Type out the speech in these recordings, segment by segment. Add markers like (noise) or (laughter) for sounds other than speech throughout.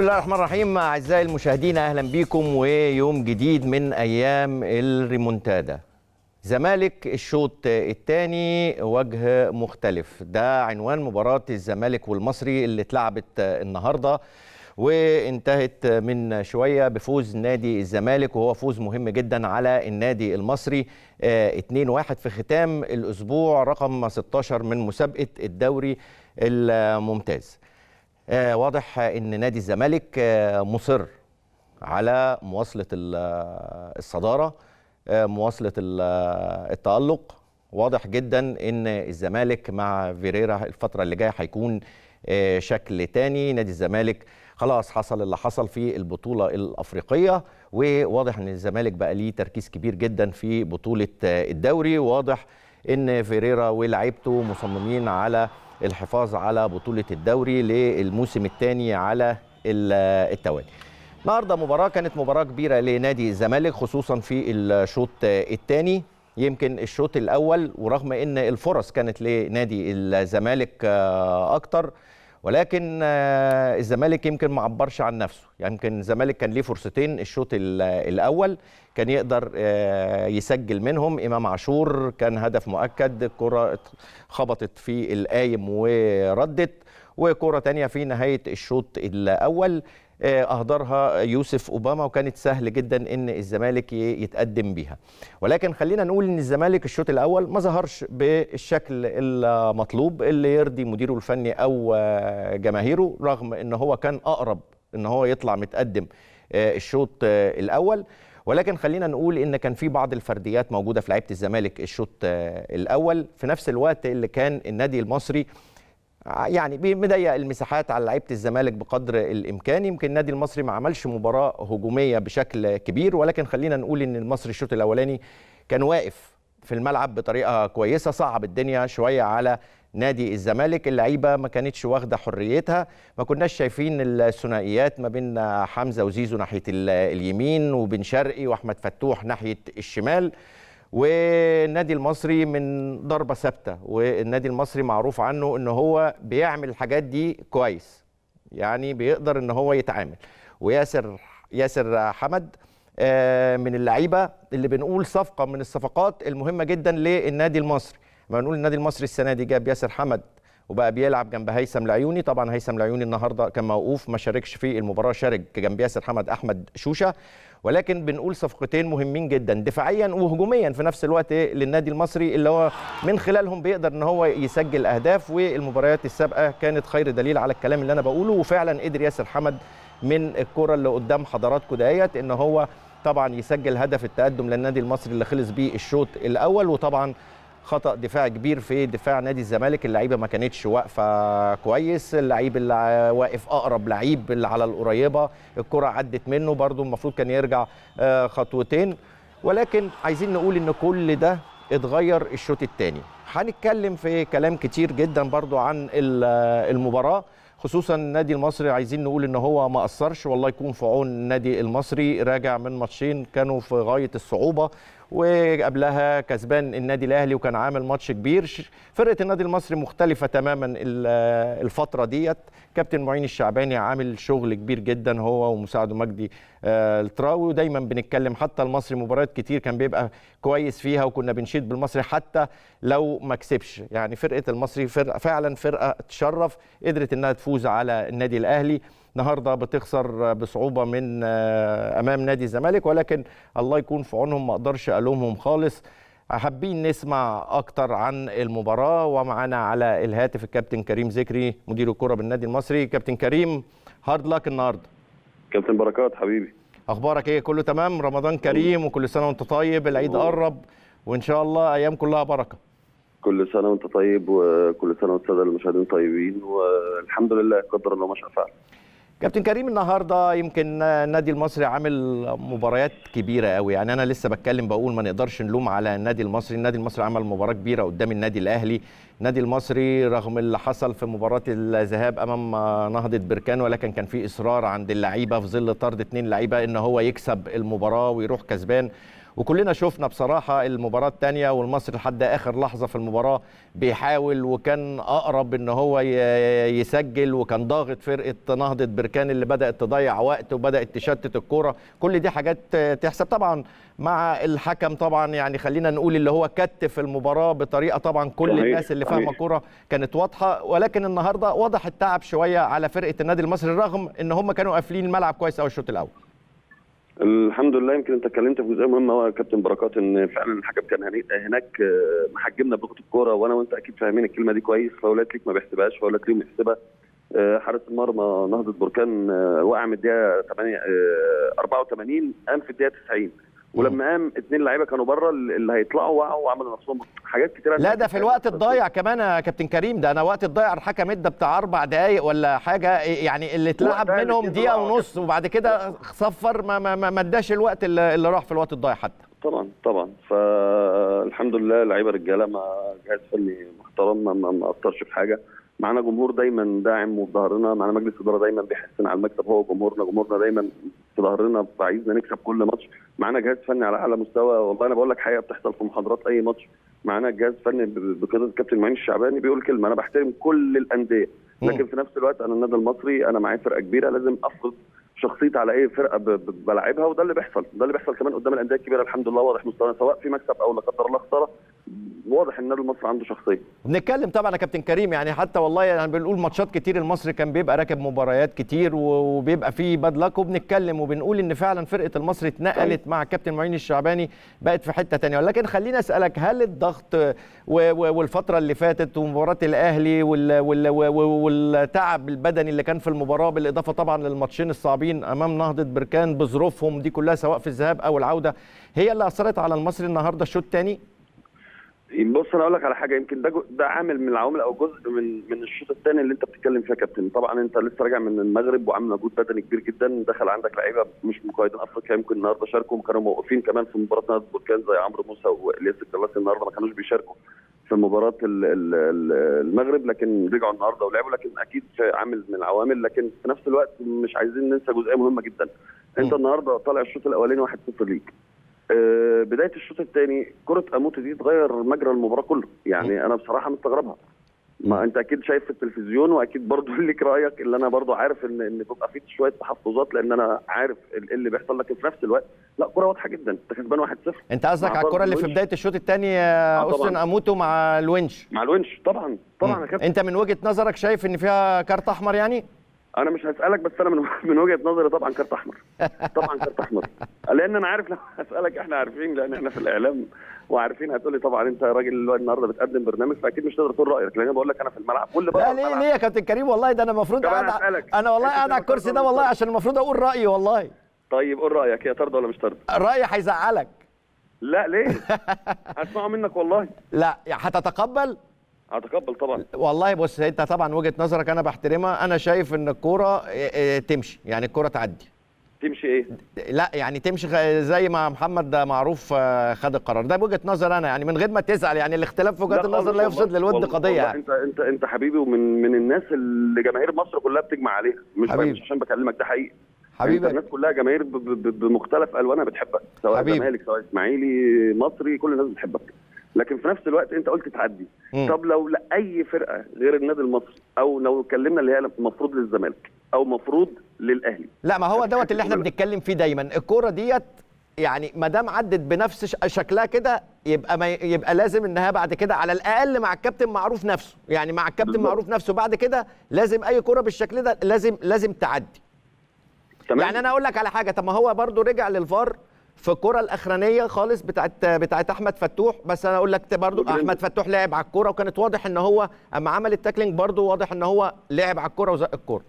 بسم الله الرحمن الرحيم أعزائي المشاهدين أهلا بيكم ويوم جديد من أيام الريمونتادا. زمالك الشوط الثاني وجه مختلف. ده عنوان مباراة الزمالك والمصري اللي اتلعبت النهارده وانتهت من شوية بفوز نادي الزمالك وهو فوز مهم جدا على النادي المصري. 2-1 في ختام الأسبوع رقم 16 من مسابقة الدوري الممتاز. واضح إن نادي الزمالك مصر على مواصلة الصدارة مواصلة التألق. واضح جدا إن الزمالك مع فيريرا الفترة اللي جاية هيكون شكل تاني. نادي الزمالك خلاص حصل اللي حصل في البطولة الأفريقية وواضح إن الزمالك بقى ليه تركيز كبير جدا في بطولة الدوري. واضح إن فيريرا ولاعيبته مصممين على الحفاظ على بطولة الدوري للموسم الثاني على التوالي. النهارده مباراة كانت مباراة كبيرة لنادي الزمالك خصوصا في الشوط الثاني. يمكن الشوط الأول ورغم إن الفرص كانت لنادي الزمالك أكتر ولكن الزمالك يمكن ما عبرش عن نفسه. يمكن الزمالك كان ليه فرصتين الشوط الأول كان يقدر يسجل منهم. إمام عاشور كان هدف مؤكد كرة خبطت في القايم وردت وكرة تانية في نهاية الشوط الأول. أهدرها يوسف أوباما وكانت سهل جدا إن الزمالك يتقدم بيها. ولكن خلينا نقول إن الزمالك الشوط الأول ما ظهرش بالشكل المطلوب اللي يرضي مديره الفني أو جماهيره رغم إن هو كان أقرب إن هو يطلع متقدم الشوط الأول. ولكن خلينا نقول إن كان في بعض الفرديات موجودة في لعيبة الزمالك الشوط الأول. في نفس الوقت اللي كان النادي المصري يعني مضيق المساحات على لعيبة الزمالك بقدر الإمكان. يمكن النادي المصري ما عملش مباراة هجومية بشكل كبير ولكن خلينا نقول إن المصري الشوط الأولاني كان واقف في الملعب بطريقة كويسة صعب الدنيا شوية على نادي الزمالك. اللعيبة ما كانتش واخدة حريتها. ما كناش شايفين الثنائيات ما بين حمزة وزيزو ناحية اليمين وبن شرقي وأحمد فتوح ناحية الشمال. والنادي المصري من ضربة ثابتة والنادي المصري معروف عنه إن هو بيعمل الحاجات دي كويس يعني بيقدر إن هو يتعامل. وياسر ياسر حمد من اللعيبة اللي بنقول صفقة من الصفقات المهمة جدا للنادي المصري. لما نقول النادي المصري السنة دي جاب ياسر حمد وبقى بيلعب جنب هيثم العيوني طبعا هيثم العيوني النهارده كان موقوف ما شاركش في المباراة شارك جنب ياسر حمد أحمد شوشة. ولكن بنقول صفقتين مهمين جدا دفاعيا وهجوميا في نفس الوقت للنادي المصري اللي هو من خلالهم بيقدر إن هو يسجل أهداف والمباريات السابقة كانت خير دليل على الكلام اللي أنا بقوله. وفعلا قدر ياسر حمد من الكرة اللي قدام حضراتكم ديت إن هو طبعا يسجل هدف التقدم للنادي المصري اللي خلص بيه الشوط الأول. وطبعا خطأ دفاع كبير في دفاع نادي الزمالك. اللعيبة ما كانتش واقفة كويس. اللعيب اللي واقف أقرب لعيب اللي على القريبة. الكرة عدت منه. برده المفروض كان يرجع خطوتين. ولكن عايزين نقول إن كل ده اتغير الشوط الثاني هنتكلم في كلام كتير جدا برضو عن المباراة. خصوصا النادي المصري عايزين نقول إن هو ما قصرش والله يكون في عون النادي المصري. راجع من ماتشين كانوا في غاية الصعوبة. وقبلها كسبان النادي الأهلي وكان عامل ماتش كبير. فرقة النادي المصري مختلفة تماما الفترة ديت. كابتن معين الشعباني عامل شغل كبير جدا هو ومساعده مجدي التراوي. ودايما بنتكلم حتى المصري مباريات كتير كان بيبقى كويس فيها وكنا بنشيد بالمصري حتى لو ما كسبش. يعني فرقة المصري فرقة فعلا فرقة تشرف قدرت إنها تفوز على النادي الأهلي. النهارده بتخسر بصعوبة من أمام نادي الزمالك ولكن الله يكون في عونهم ما أقدرش ألومهم خالص. حابين نسمع أكتر عن المباراة ومعانا على الهاتف الكابتن كريم ذكري مدير الكرة بالنادي المصري. كابتن كريم هارد لك النهارده. كابتن بركات حبيبي. أخبارك إيه؟ كله تمام؟ رمضان كريم وكل سنة وأنت طيب. العيد قرب وإن شاء الله أيام كلها بركة. كل سنة وأنت طيب وكل سنة والسادة المشاهدين طيبين والحمد لله قدر الله ما شاء فعل. كابتن كريم النهارده يمكن النادي المصري عامل مباريات كبيرة قوي. يعني أنا لسه بتكلم بقول ما نقدرش نلوم على النادي المصري. النادي المصري عمل مباراة كبيرة قدام النادي الأهلي. النادي المصري رغم اللي حصل في مباراة الذهاب أمام نهضة بركان ولكن كان في إصرار عند اللعيبة في ظل طرد اثنين لعيبة إن هو يكسب المباراة ويروح كسبان. وكلنا شفنا بصراحة المباراة الثانية والمصري لحد آخر لحظة في المباراة بيحاول وكان أقرب إن هو يسجل وكان ضاغط فرقة نهضة بركان اللي بدأت تضيع وقت وبدأت تشتت الكورة. كل دي حاجات تحسب طبعا مع الحكم طبعا يعني خلينا نقول اللي هو كتف المباراة بطريقة طبعا كل صحيح. الناس اللي فاهمة كورة كانت واضحة. ولكن النهارده واضح التعب شوية على فرقة النادي المصري رغم إن هم كانوا قافلين الملعب كويس قوي الشوط الأول. الحمد لله يمكن انت اتكلمت في جزئية مهمة هو كابتن بركات إن فعلا الحكم كان هناك محجمنا بلغه الكورة وأنا وأنت أكيد فاهمين الكلمة دي كويس فاولات ليك ما بيحسبهاش فاولات ليهم يحسبها. حارس المرمى نهضة بركان وقع من الدقيقة 8 84 قام في الدقيقة 90 ولما قام اثنين لعيبه كانوا بره اللي هيطلعوا وقعوا وعملوا نفسهم. حاجات كتيرة لا ده في الوقت الضايع كمان يا كابتن كريم. ده أنا وقت الضايع الحكم ادى بتاع أربع دقائق ولا حاجة يعني اللي اتلعب منهم دقيقة ونص وبعد كده صفر ما ما ما اداش الوقت اللي, اللي راح في الوقت الضايع حتى. طبعا طبعا. فالحمد لله لعيبة رجالة ما جهاز فني محترم ما, ما اثرش في حاجة. معانا جمهور دايما داعم وفي ظهرنا معانا مجلس إدارة دايما بيحسن على المكسب هو جمهورنا جمهورنا دايما في ظهرنا عايزنا نكسب كل ماتش. معانا جهاز فني على أعلى مستوى والله أنا بقول لك حقيقة بتحصل في محاضرات أي ماتش. معانا جهاز فني بقيادة الكابتن معين الشعباني بيقول كلمة أنا بحترم كل الأندية. لكن في نفس الوقت أنا النادي المصري أنا معايا فرقة كبيرة لازم أفرض شخصيتي على أي فرقة بلعبها وده اللي بيحصل. ده اللي بيحصل كمان قدام الأندية الكبيرة الحمد لله واضح مستوانا سواء في مكسب أو لا قدر الله خسارة. واضح إن النادي المصري عنده شخصية. بنتكلم طبعا يا كابتن كريم يعني حتى والله يعني بنقول ماتشات كتير المصري كان بيبقى راكب مباريات كتير وبيبقى فيه باد لك وبنتكلم وبنقول إن فعلا فرقة المصري اتنقلت مع الكابتن معين الشعباني بقت في حتة ثانية ولكن خليني أسألك هل الضغط والفترة اللي فاتت ومباراة الأهلي والتعب البدني اللي كان في المباراة بالإضافة طبعا للماتشين الصعبين أمام نهضة بركان بظروفهم دي كلها سواء في الذهاب أو العودة هي اللي أثرت على المصري النهارده الشوط الثاني بص أنا أقول لك على حاجة. يمكن ده ده عامل من العوامل أو جزء من من الشوط الثاني اللي أنت بتتكلم فيها كابتن. طبعا أنت لسه راجع من المغرب وعامل مجهود بدني كبير جدا. دخل عندك لعيبة مش مقيدين أفريقيا. يمكن النهارده شاركوا. كانوا موقفين كمان في مباراة نادي بركان زي عمرو موسى وإلياس الكلاسي النهارده ما كانوش بيشاركوا في مباراة المغرب لكن رجعوا النهارده ولعبوا. لكن أكيد عامل من العوامل لكن في نفس الوقت مش عايزين ننسى جزئية مهمة جدا. أنت النهارده طالع الشوط الأولاني 1-0 ليك. بداية الشوط الثاني كرة أموت دي تغير مجرى المباراة كله. يعني أنا بصراحة مستغربها. ما أنت أكيد شايف في التلفزيون وأكيد برضو (laughs) ليك رأيك اللي أنا برضو عارف ان إن بيبقى فيه شوية تحفظات لأن أنا عارف إيه اللي بيحصل لكن في نفس الوقت لا كرة واضحة جدا. أنت كسبان 1-0 أنت قصدك على الكرة اللي في بداية الشوط الثاني يا اوسن أموتو مع الونش؟ مع الونش طبعا طبعا يا كابتن. أنت من وجهة نظرك شايف إن فيها كارت أحمر يعني؟ أنا مش هسألك بس أنا من (laughs) من وجهة نظري طبعا كارت أحمر. طبعا كارت أحمر. (laughs) لأن أنا عارف لو هسألك إحنا عارفين لأن إحنا في الإعلام وعارفين هتقول لي طبعا أنت راجل النهارده بتقدم برنامج فأكيد مش تقدر تقول رأيك لأن أنا بقول لك أنا في الملعب. واللي لا ليه ليه يا كابتن كريم؟ والله ده أنا المفروض قاعد أنا والله قاعد على الكرسي ده والله عشان المفروض أقول رأيي والله. طيب قول رأيك. يا ترضى ولا مش ترضى رأيي هيزعلك. لا ليه؟ (laughs) هسمعه منك والله. لا هتتقبل هتقبل طبعا. والله بص أنت طبعا وجهة نظرك أنا بحترمها. أنا شايف إن الكورة تمشي. يعني الكورة تعدي. تمشي إيه؟ لا يعني تمشي زي ما محمد معروف خد القرار. ده بوجهة نظر أنا. يعني من غير ما تزعل يعني الاختلاف في وجهات النظر لا يفسد للود قضية يعني. أنت أنت أنت حبيبي ومن من الناس اللي جماهير مصر كلها بتجمع عليها. مش حبيبي. مش عشان بكلمك ده حقيقي. حبيبي. الناس كلها جماهير بمختلف ألوانها بتحبك. سواء زمالك سواء إسماعيلي مصري كل الناس بتحبك. لكن في نفس الوقت انت قلت تعدي. مم. طب لو لأي فرقة غير النادي المصري أو لو اتكلمنا اللي هي المفروض للزمالك أو مفروض للأهلي. لا ما هو دوت اللي إحنا بنتكلم فيه دايما. الكورة ديت يعني ما دام عدت بنفس شكلها كده يبقى ما يبقى لازم إنها بعد كده على الأقل مع الكابتن معروف نفسه. يعني مع الكابتن. معروف نفسه بعد كده لازم أي كورة بالشكل ده لازم لازم تعدي. تمام. يعني أنا أقول لك على حاجة. طب ما هو برده رجع للفار. في الكرة الأخرانية خالص بتاعت بتاعت أحمد فتوح. بس أنا أقول لك برضو أحمد فتوح لعب على الكوره وكانت واضح إن هو أما عمل ال tackling برضو واضح إن هو لعب على الكوره وزق الكوره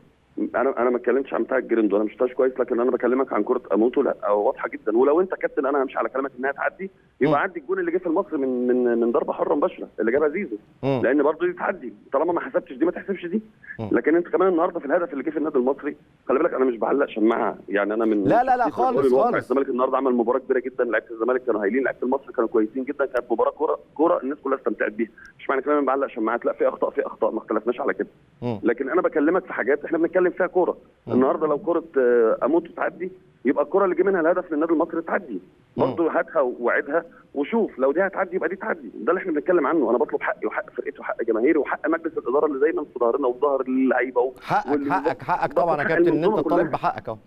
أنا أنا ما اتكلمتش عن بتاع الجريندو أنا مش شفتهاش كويس لكن أنا بكلمك عن كرة اموتو لا واضحة جدا. ولو أنت كابتن أنا همشي على كلامك إنها تعدي يبقى عدي الجون اللي جه في المصري من من من ضربة حرة مباشرة اللي جابها زيزو. لأن برضه دي تعدي. طالما ما حسبتش دي ما تحسبش دي. لكن أنت كمان النهارده في الهدف اللي جه في النادي المصري خلي بالك أنا مش بعلق شماعة. يعني أنا من لا لا لا خالص خالص. الزمالك النهارده عمل مباراة كبيرة جدا. لعيبة الزمالك كانوا هايلين لعيبة المصري كانوا كويسين جدا كانت مباراة كورة كورة الناس كلها استمتعت بيها. مش معنى كمان بعلق شماعات لا في أخطاء في أخطاء. ما اختلفناش على كده. لكن أنا بكلمك في حاجات إحنا بنتكلم بنتكلم فيها كورة. النهارده لو كورة آه، أموت تعدي يبقى الكورة اللي جه منها الهدف للنادي المصري تعدي. برضه هاتها وعدها وشوف لو دي هتعدي يبقى دي تعدي. ده اللي إحنا بنتكلم عنه. أنا بطلب حقي وحق فرقتي وحق جماهيري وحق مجلس الإدارة اللي دايما في ظهرنا وفي ظهر اللعيبه حقك حقك حقك طبعا يا كابتن إن أنت المنظومة طالب كلها. بحقك أهو.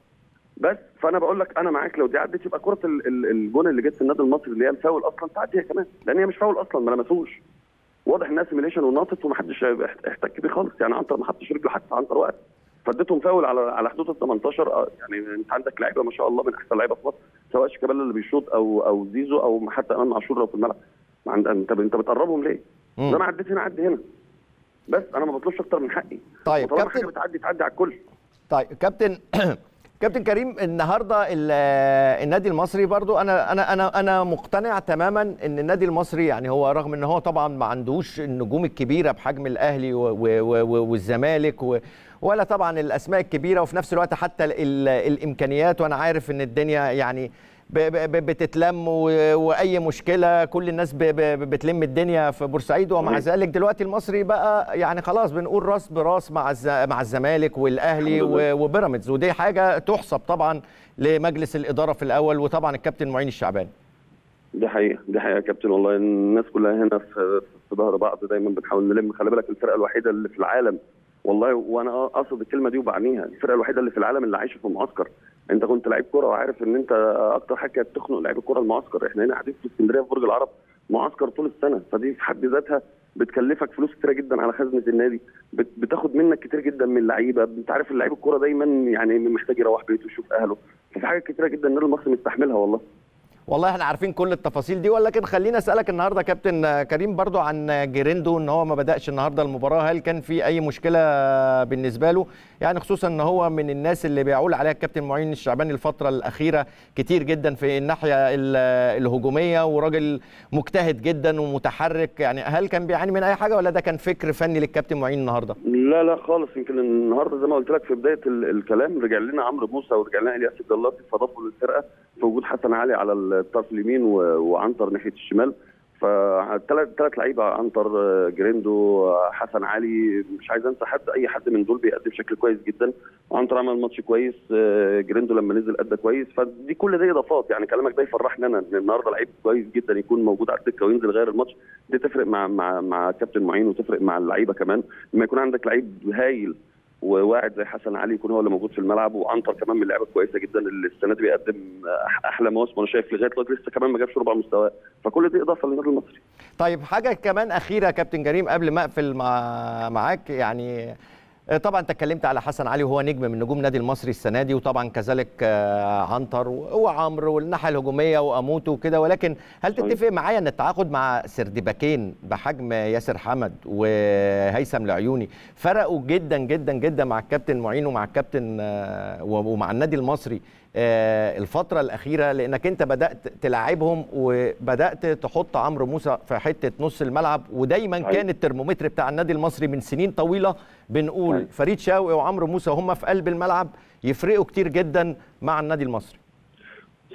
بس فأنا بقول لك أنا معاك لو دي عدت يبقى كره ال- ال- الجون اللي جت في النادي المصري اللي هي الفاول أصلا تعديها كمان لأن هي مش فاول أصلا ما لمسوش. واضح إنها simulation وناطط ومحدش احت- احتك بيه خالص يعني عنتر ما حطش رجله حتى عنتر وقت فاديتهم فاول على على حدود ال 18 آه، يعني انت عندك لعيبة ما شاء الله من أحسن لعيبة في مصر سواء شيكابالا اللي بيشوط أو أو زيزو أو حتى أمام عاشور لو في الملعب. ما عند- انت انت بتقربهم ليه؟ زي ما عديت هنا عدي هنا. بس أنا ما بطلبش أكتر من حقي. طيب وطالما حاجة كابتن بتعدي تعدي على الكل. طيب كابتن (coughs) كابتن كريم النهارده ال- النادي المصري برضو أنا أنا أنا أنا مقتنع تماما إن النادي المصري يعني هو رغم إن هو طبعا ما عندوش النجوم الكبيرة بحجم الأهلي والزمالك و- ولا طبعا الأسماء الكبيرة وفي نفس الوقت حتى ال- ال- الإمكانيات. وأنا عارف إن الدنيا يعني ب- ب- بتتلم و- وأي مشكلة كل الناس بتلم الدنيا في بورسعيد ومع. ذلك. دلوقتي المصري بقى يعني خلاص بنقول راس براس مع مع الزمالك والأهلي وبيراميدز. ودي حاجة تحسب طبعا لمجلس الإدارة في الأول وطبعا الكابتن معين الشعباني. دي حقيقة دي حقيقة يا كابتن والله. الناس كلها هنا في في ظهر بعض دايما بنحاول نلم. خلي بالك الفرقة الوحيدة اللي في العالم والله وأنا أقصد الكلمة دي وبعنيها الفرقة الوحيدة اللي في العالم اللي عايشة في معسكر أنت كنت لعيب كرة وعارف إن أنت أكتر حاجة كانت تخنق لعيب الكرة المعسكر. إحنا هنا قاعدين في اسكندرية في برج العرب معسكر طول السنة. فدي في حد ذاتها بتكلفك فلوس كتيرة جدا على خزنة النادي. بت- بتاخد منك كتير جدا من اللعيبة. أنت عارف اللعيب الكرة دايما يعني محتاج يروح بيته يشوف أهله. ففي حاجات كتيرة جدا النادي المصري مستحملها والله. والله إحنا عارفين كل التفاصيل دي ولكن خلينا أسألك النهارده كابتن كريم برضو عن جيريندو إن هو ما بدأش النهارده المباراة. هل كان في أي مشكلة بالنسبة له؟ يعني خصوصا إن هو من الناس اللي بيعول عليها الكابتن معين الشعباني الفترة الأخيرة كتير جدا في الناحية ال- الهجومية وراجل مجتهد جدا ومتحرك. يعني هل كان بيعاني من أي حاجة ولا ده كان فكر فني للكابتن معين النهارده؟ لا لا خالص. يمكن النهارده زي ما قلت لك في بداية ال- الكلام رجع لنا عمرو موسى ورجع لنا الياس الجلاطي فضافوا للفرقه في وجود حسن علي على الطرف اليمين وعنتر ناحية الشمال. فثلاث ثلاث لعيبة عنتر جريندو حسن علي مش عايز أنسى حد أي حد من دول بيقدم بشكل كويس جدا. عنتر عمل ماتش كويس جريندو لما نزل أدى كويس. فدي كل دي إضافات. يعني كلامك ده يفرحني أنا إن النهارده لعيب كويس جدا يكون موجود على الدكة وينزل غير الماتش. دي تفرق مع مع مع كابتن معين وتفرق مع اللعيبة كمان. لما يكون عندك لعيب هايل وواعد زي حسن علي يكون هو اللي موجود في الملعب وعنتر كمان من اللعيبه الكويسه جدا اللي السنة دي بيقدم أحلى مواسم وأنا شايف لغاية دلوقتي لسه كمان ما جابش ربع مستواه فكل دي إضافة للنادي المصري. طيب حاجة كمان أخيرة كابتن كريم قبل ما أقفل مع معاك يعني طبعا أنت اتكلمت على حسن علي وهو نجم من نجوم النادي المصري السنة دي وطبعا كذلك آه، عنتر وعمرو والناحية الهجومية وأموتو وكده ولكن هل. تتفق معايا إن التعاقد مع سردباكين بحجم ياسر حمد وهيثم العيوني فرقوا جدا جدا جدا مع الكابتن معين ومع الكابتن آه، ومع النادي المصري آه، الفترة الأخيرة لأنك أنت بدأت تلعبهم وبدأت تحط عمرو موسى في حتة نص الملعب ودايما صحيح. كان الترمومتر بتاع النادي المصري من سنين طويلة بنقول صحيح. فريد شوقي وعمرو موسى هم في قلب الملعب يفرقوا كتير جدا مع النادي المصري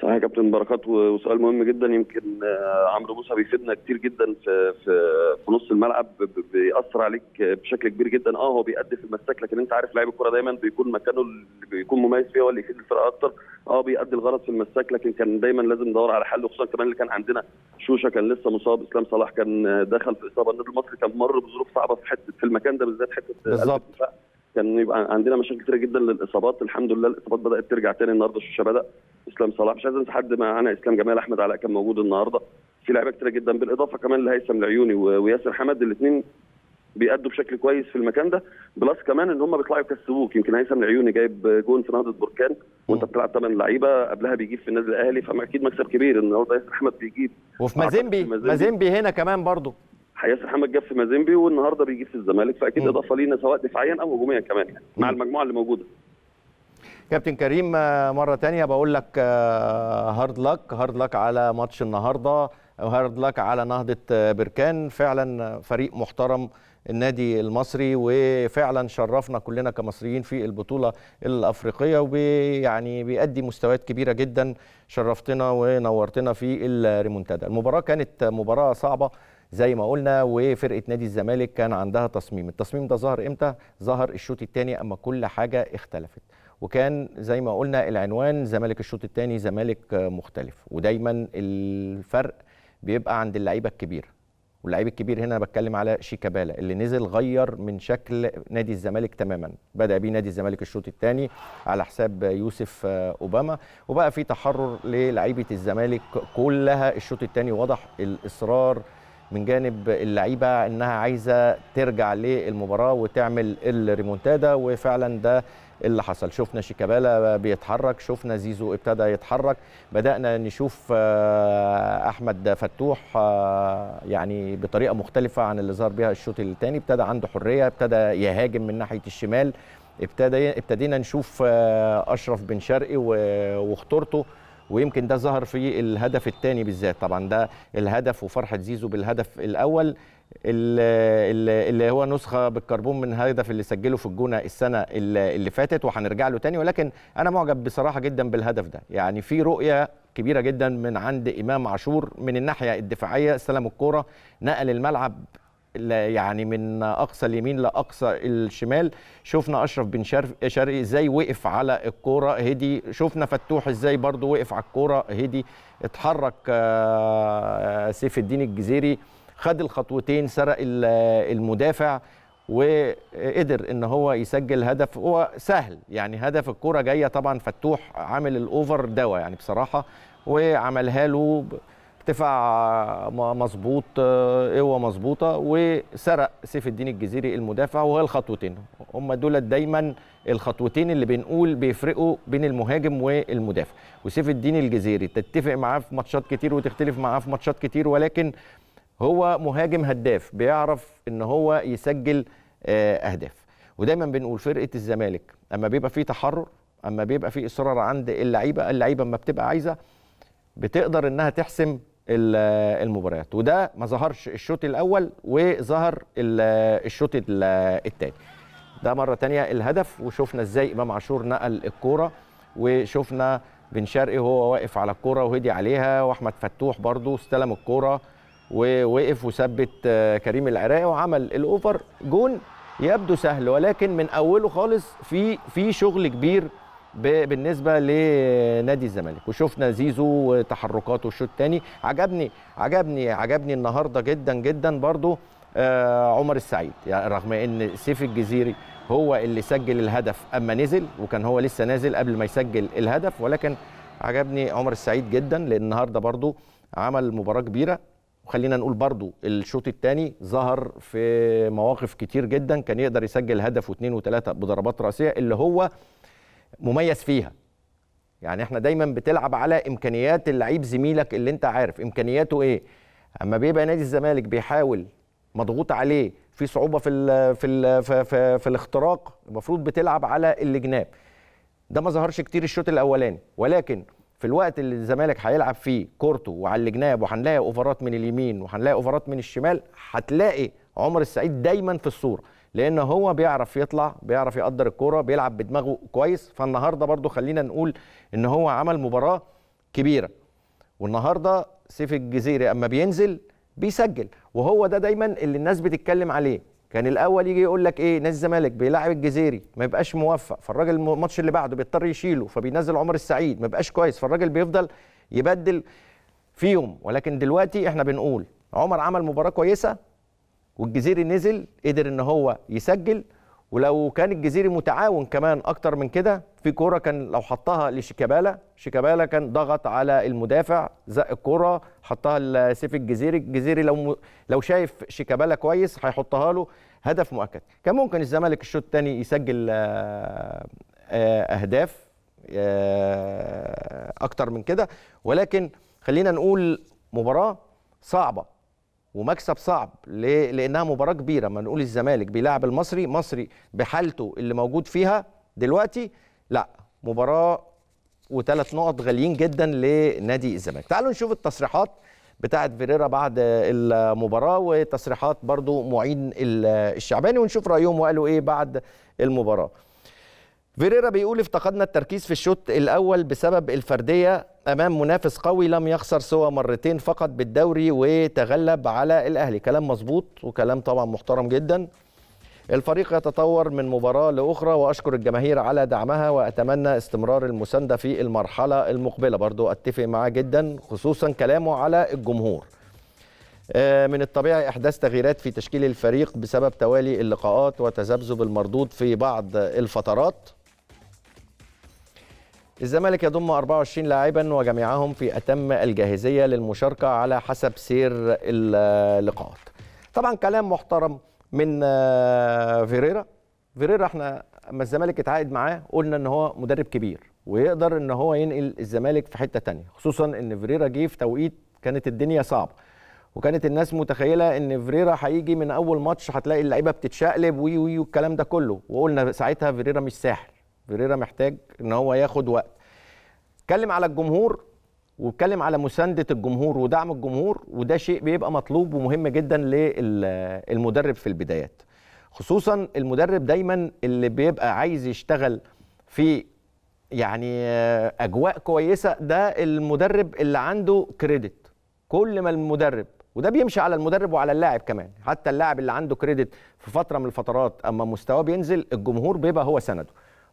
صحيح يا كابتن بركات وسؤال مهم جدا يمكن آه، عمرو موسى بيفيدنا كتير جدا في في في نص الملعب بيأثر عليك بشكل كبير جدا. آه هو بيأدي في المساك لكن أنت عارف لعيب الكوره دايما بيكون مكانه اللي بيكون مميز فيه هو اللي يفيد الفرقة أكتر. آه بيأدي الغلط في المساك لكن كان دايما لازم ندور على حل وخصوصا كمان اللي كان عندنا شوشة كان لسه مصاب إسلام صلاح كان دخل في إصابة النادي المصري كان مر بظروف صعبة في حتة في المكان ده بالذات حتة بالظبط. كان يبقى عندنا مشاكل كتيرة جدا للإصابات الحمد لله الإصابات بدأت ترجع تاني النهارده الشوشه بدأ. إسلام صلاح مش عايز أنسى حد معانا إسلام جمال أحمد علاء كان موجود النهارده في لعيبة كتيرة جدا بالإضافة كمان لهيثم العيوني وياسر حمد الاثنين بيأدوا بشكل كويس في المكان ده plus كمان إن هم بيطلعوا يكسبوك يمكن هيثم العيوني جايب جون في نهضة بركان وأنت. بتلعب ثمان لعيبة قبلها بيجيب في النادي الأهلي فما أكيد مكسب كبير النهارده ياسر حمد بيجيب وفي مازيمبي مازيمبي. هنا كمان برضو ياسر حمد جاب في مازيمبي والنهاردة بيجيب في الزمالك فأكيد. إضافة لينا سواء دفاعيا أو هجوميا كمان يعني مع. المجموعة اللي موجودة كابتن كريم آه، مرة تانية بقول لك آه، hard luck hard luck على ماتش النهاردة وهارد لك على نهضة آه، بركان. فعلا فريق محترم النادي المصري وفعلا شرفنا كلنا كمصريين في البطولة الأفريقية ويعني بيأدي مستويات كبيرة جدا. شرفتنا ونورتنا في الريمونتادا. المباراة كانت مباراة صعبة زي ما قلنا وفرقة نادي الزمالك كان عندها تصميم. التصميم ده ظهر إمتى؟ ظهر الشوط الثاني أما كل حاجة اختلفت. وكان زي ما قلنا العنوان زمالك الشوط الثاني زمالك مختلف. ودايما الفرق بيبقى عند اللعيبة الكبيره واللعيب الكبير هنا بتكلم على شيكابالا اللي نزل غير من شكل نادي الزمالك تماما. بدأ بيه نادي الزمالك الشوط الثاني على حساب يوسف أوباما. وبقى في تحرر للعيبة الزمالك كلها. الشوط الثاني واضح الإصرار من جانب اللعيبة إنها عايزة ترجع للمباراة وتعمل الريمونتادا. وفعلا ده اللي حصل. شفنا شيكابالا بيتحرك شفنا زيزو ابتدى يتحرك. بدأنا نشوف أحمد فتوح يعني بطريقة مختلفة عن اللي ظهر بها الشوط الثاني ابتدى عنده حرية ابتدى يهاجم من ناحية الشمال. ابتدى ابتدينا نشوف أشرف بن شرقي وخطورته. ويمكن ده ظهر في الهدف الثاني بالذات. طبعا ده الهدف وفرحة زيزو بالهدف الأول. اللي, هو نسخة بالكربون من الهدف اللي سجله في الجونة السنة اللي فاتت وهنرجع له تاني. ولكن أنا معجب بصراحة جدا بالهدف ده. يعني في رؤية كبيرة جدا من عند إمام عاشور من الناحية الدفاعية استلم الكورة نقل الملعب يعني من أقصى اليمين لأقصى الشمال. شفنا أشرف بن شرقي إزاي وقف على الكورة هدي. شفنا فتوح إزاي برضو وقف على الكورة هدي. اتحرك سيف الدين الجزيري. خد الخطوتين سرق المدافع وقدر إن هو يسجل هدف. هو سهل يعني هدف الكرة جاية طبعا فتوح عامل الأوفر دوا يعني بصراحة وعملها له ارتفاع مظبوط قوة مظبوطة وسرق سيف الدين الجزيري المدافع وهي الخطوتين. هم دول دايما الخطوتين اللي بنقول بيفرقوا بين المهاجم والمدافع. وسيف الدين الجزيري تتفق معاه في ماتشات كتير وتختلف معاه في ماتشات كتير ولكن هو مهاجم هداف بيعرف إن هو يسجل أهداف. ودايما بنقول فرقة الزمالك أما بيبقى فيه تحرر أما بيبقى فيه إصرار عند اللعيبة اللعيبة اما بتبقى عايزة بتقدر إنها تحسم المباريات. وده ما ظهرش الشوط الأول وظهر الشوط الثاني ده مرة تانية الهدف وشفنا إزاي إمام عاشور نقل الكورة وشفنا بن شرقي وهو واقف على الكورة وهدي عليها وأحمد فتوح برضو استلم الكورة. ووقف وثبت كريم العراقي وعمل الأوفر. جون يبدو سهل ولكن من أوله خالص في في شغل كبير بالنسبة لنادي الزمالك. وشفنا زيزو وتحركاته الشوط الثاني. عجبني عجبني عجبني النهارده جدا جدا برضو عمر السعيد. يعني رغم إن سيف الجزيري هو اللي سجل الهدف أما نزل وكان هو لسه نازل قبل ما يسجل الهدف ولكن عجبني عمر السعيد جدا لأن النهارده برضو عمل مباراة كبيرة. وخلينا نقول برضو الشوط الثاني ظهر في مواقف كتير جدا كان يقدر يسجل هدف واثنين وثلاثة بضربات رأسية اللي هو مميز فيها. يعني إحنا دايما بتلعب على إمكانيات اللعيب زميلك اللي انت عارف. إمكانياته إيه؟ اما بيبقى نادي الزمالك بيحاول مضغوط عليه في صعوبة في ال في ال في, في, في الاختراق المفروض بتلعب على الجناب. ده ما ظهرش كتير الشوط الأولاني. ولكن في الوقت اللي الزمالك هيلعب فيه كورته وعلى الجناب وهنلاقي أوفرات من اليمين وهنلاقي أوفرات من الشمال هتلاقي عمر السعيد دايما في الصورة لأن هو بيعرف يطلع بيعرف يقدر الكورة بيلعب بدماغه كويس. فالنهاردة برضو خلينا نقول إن هو عمل مباراة كبيرة. والنهاردة سيف الجزيري أما بينزل بيسجل وهو ده دايما اللي الناس بتتكلم عليه. كان الأول يجي يقول لك إيه نادي الزمالك بيلاعب الجزيري ما يبقاش موفق. فالراجل الماتش اللي بعده بيضطر يشيله فبينزل عمر السعيد ما يبقاش كويس. فالراجل بيفضل يبدل فيهم. ولكن دلوقتي إحنا بنقول عمر عمل مباراة كويسة والجزيري نزل قدر إن هو يسجل ولو كان الجزيري متعاون كمان أكتر من كده في كورة كان لو حطها لشيكابالا شيكابالا كان ضغط على المدافع زق الكورة حطها لسيف الجزيري الجزيري لو. لو شايف شيكابالا كويس هيحطها له هدف مؤكد كان ممكن الزمالك الشوط الثاني يسجل أهداف أكتر من كده ولكن خلينا نقول مباراة صعبة ومكسب صعب ليه؟ لأنها مباراة كبيرة ما نقول الزمالك بيلاعب المصري مصري بحالته اللي موجود فيها دلوقتي لا مباراة وثلاث نقط غاليين جدا لنادي الزمالك. تعالوا نشوف التصريحات بتاعه فيريرا بعد المباراة وتصريحات برضو معين الشعباني ونشوف رأيهم وقالوا إيه بعد المباراة. فيريرا بيقول افتقدنا التركيز في الشوط الأول بسبب الفردية أمام منافس قوي لم يخسر سوى مرتين فقط بالدوري وتغلب على الأهلي. كلام مظبوط وكلام طبعا محترم جدا. الفريق يتطور من مباراة لأخرى وأشكر الجماهير على دعمها وأتمنى استمرار المساندة في المرحلة المقبلة. برضو أتفق معاه جدا خصوصا كلامه على الجمهور. آه، من الطبيعي إحداث تغييرات في تشكيل الفريق بسبب توالي اللقاءات وتذبذب المردود في بعض الفترات. الزمالك يضم 24 لاعبا وجميعهم في أتم الجاهزية للمشاركة على حسب سير اللقاءات. طبعا كلام محترم من آه، فيريرا. فيريرا إحنا اما الزمالك اتعاقد معاه قلنا إن هو مدرب كبير ويقدر إن هو ينقل الزمالك في حتة تانية خصوصا إن فيريرا جه في توقيت كانت الدنيا صعبة وكانت الناس متخيلة إن فيريرا هيجي من أول ماتش هتلاقي اللعيبة بتتشقلب و و والكلام ده كله وقلنا ساعتها فيريرا مش ساحر فيريرا محتاج إن هو ياخد وقت. اتكلم على الجمهور واتكلم على مساندة الجمهور ودعم الجمهور وده شيء بيبقى مطلوب ومهم جدا للمدرب في البدايات. خصوصا المدرب دايما اللي بيبقى عايز يشتغل في يعني أجواء كويسة ده المدرب اللي عنده كريدت كل ما المدرب وده بيمشي على المدرب وعلى اللاعب كمان. حتى اللاعب اللي عنده كريدت في فترة من الفترات أما مستواه بينزل الجمهور بيبقى هو سنده.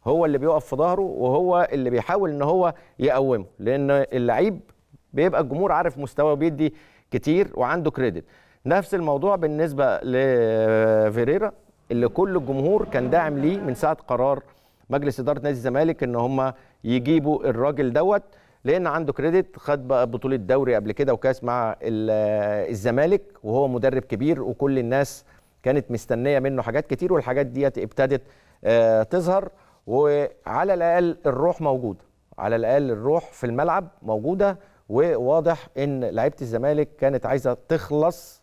هو اللي بيقف في ظهره وهو اللي بيحاول إن هو يقومه لأن اللعيب بيبقى الجمهور عارف مستواه بيدي كتير وعنده كريدت. نفس الموضوع بالنسبة لفيريرا اللي كل الجمهور كان داعم ليه من ساعة قرار مجلس إدارة نادي الزمالك إن هم يجيبوا الراجل دوت لأن عنده كريدت خد بقى بطولة دوري قبل كده وكأس مع الزمالك وهو مدرب كبير وكل الناس كانت مستنية منه حاجات كتير والحاجات ديت ابتدت آه، تظهر. وعلى الأقل الروح موجودة. على الأقل الروح في الملعب موجودة وواضح إن لعيبة الزمالك كانت عايزة تخلص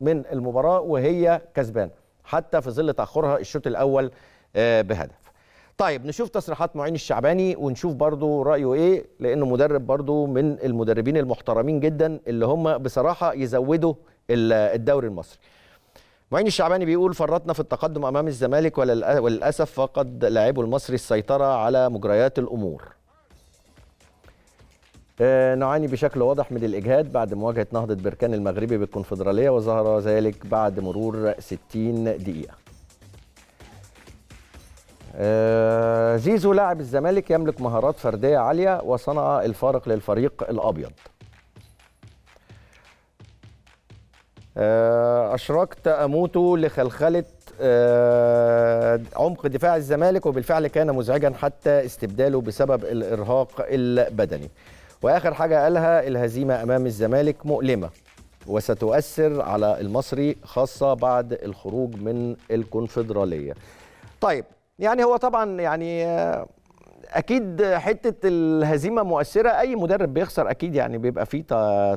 من المباراة وهي كسبانة. حتى في ظل تأخرها الشوط الأول آه، بهدف. طيب نشوف تصريحات معين الشعباني ونشوف برضو رأيه إيه لأنه مدرب برضو من المدربين المحترمين جدا اللي هم بصراحة يزودوا الدوري المصري. معين الشعباني بيقول فرطنا في التقدم أمام الزمالك وللأسف فقد لاعبو المصري السيطرة على مجريات الأمور. آه، نعاني بشكل واضح من الإجهاد بعد مواجهة نهضة بركان المغربي بالكونفدرالية وظهر ذلك بعد مرور 60 دقيقة. آه، زيزو لاعب الزمالك يملك مهارات فردية عالية وصنع الفارق للفريق الأبيض. أشركت أموت لخلخلة آه، عمق دفاع الزمالك وبالفعل كان مزعجا حتى استبداله بسبب الإرهاق البدني. وآخر حاجة قالها الهزيمة أمام الزمالك مؤلمة وستؤثر على المصري خاصة بعد الخروج من الكونفدرالية. طيب يعني هو طبعا يعني آه، أكيد حتة الهزيمة مؤثرة أي مدرب بيخسر أكيد يعني بيبقى فيه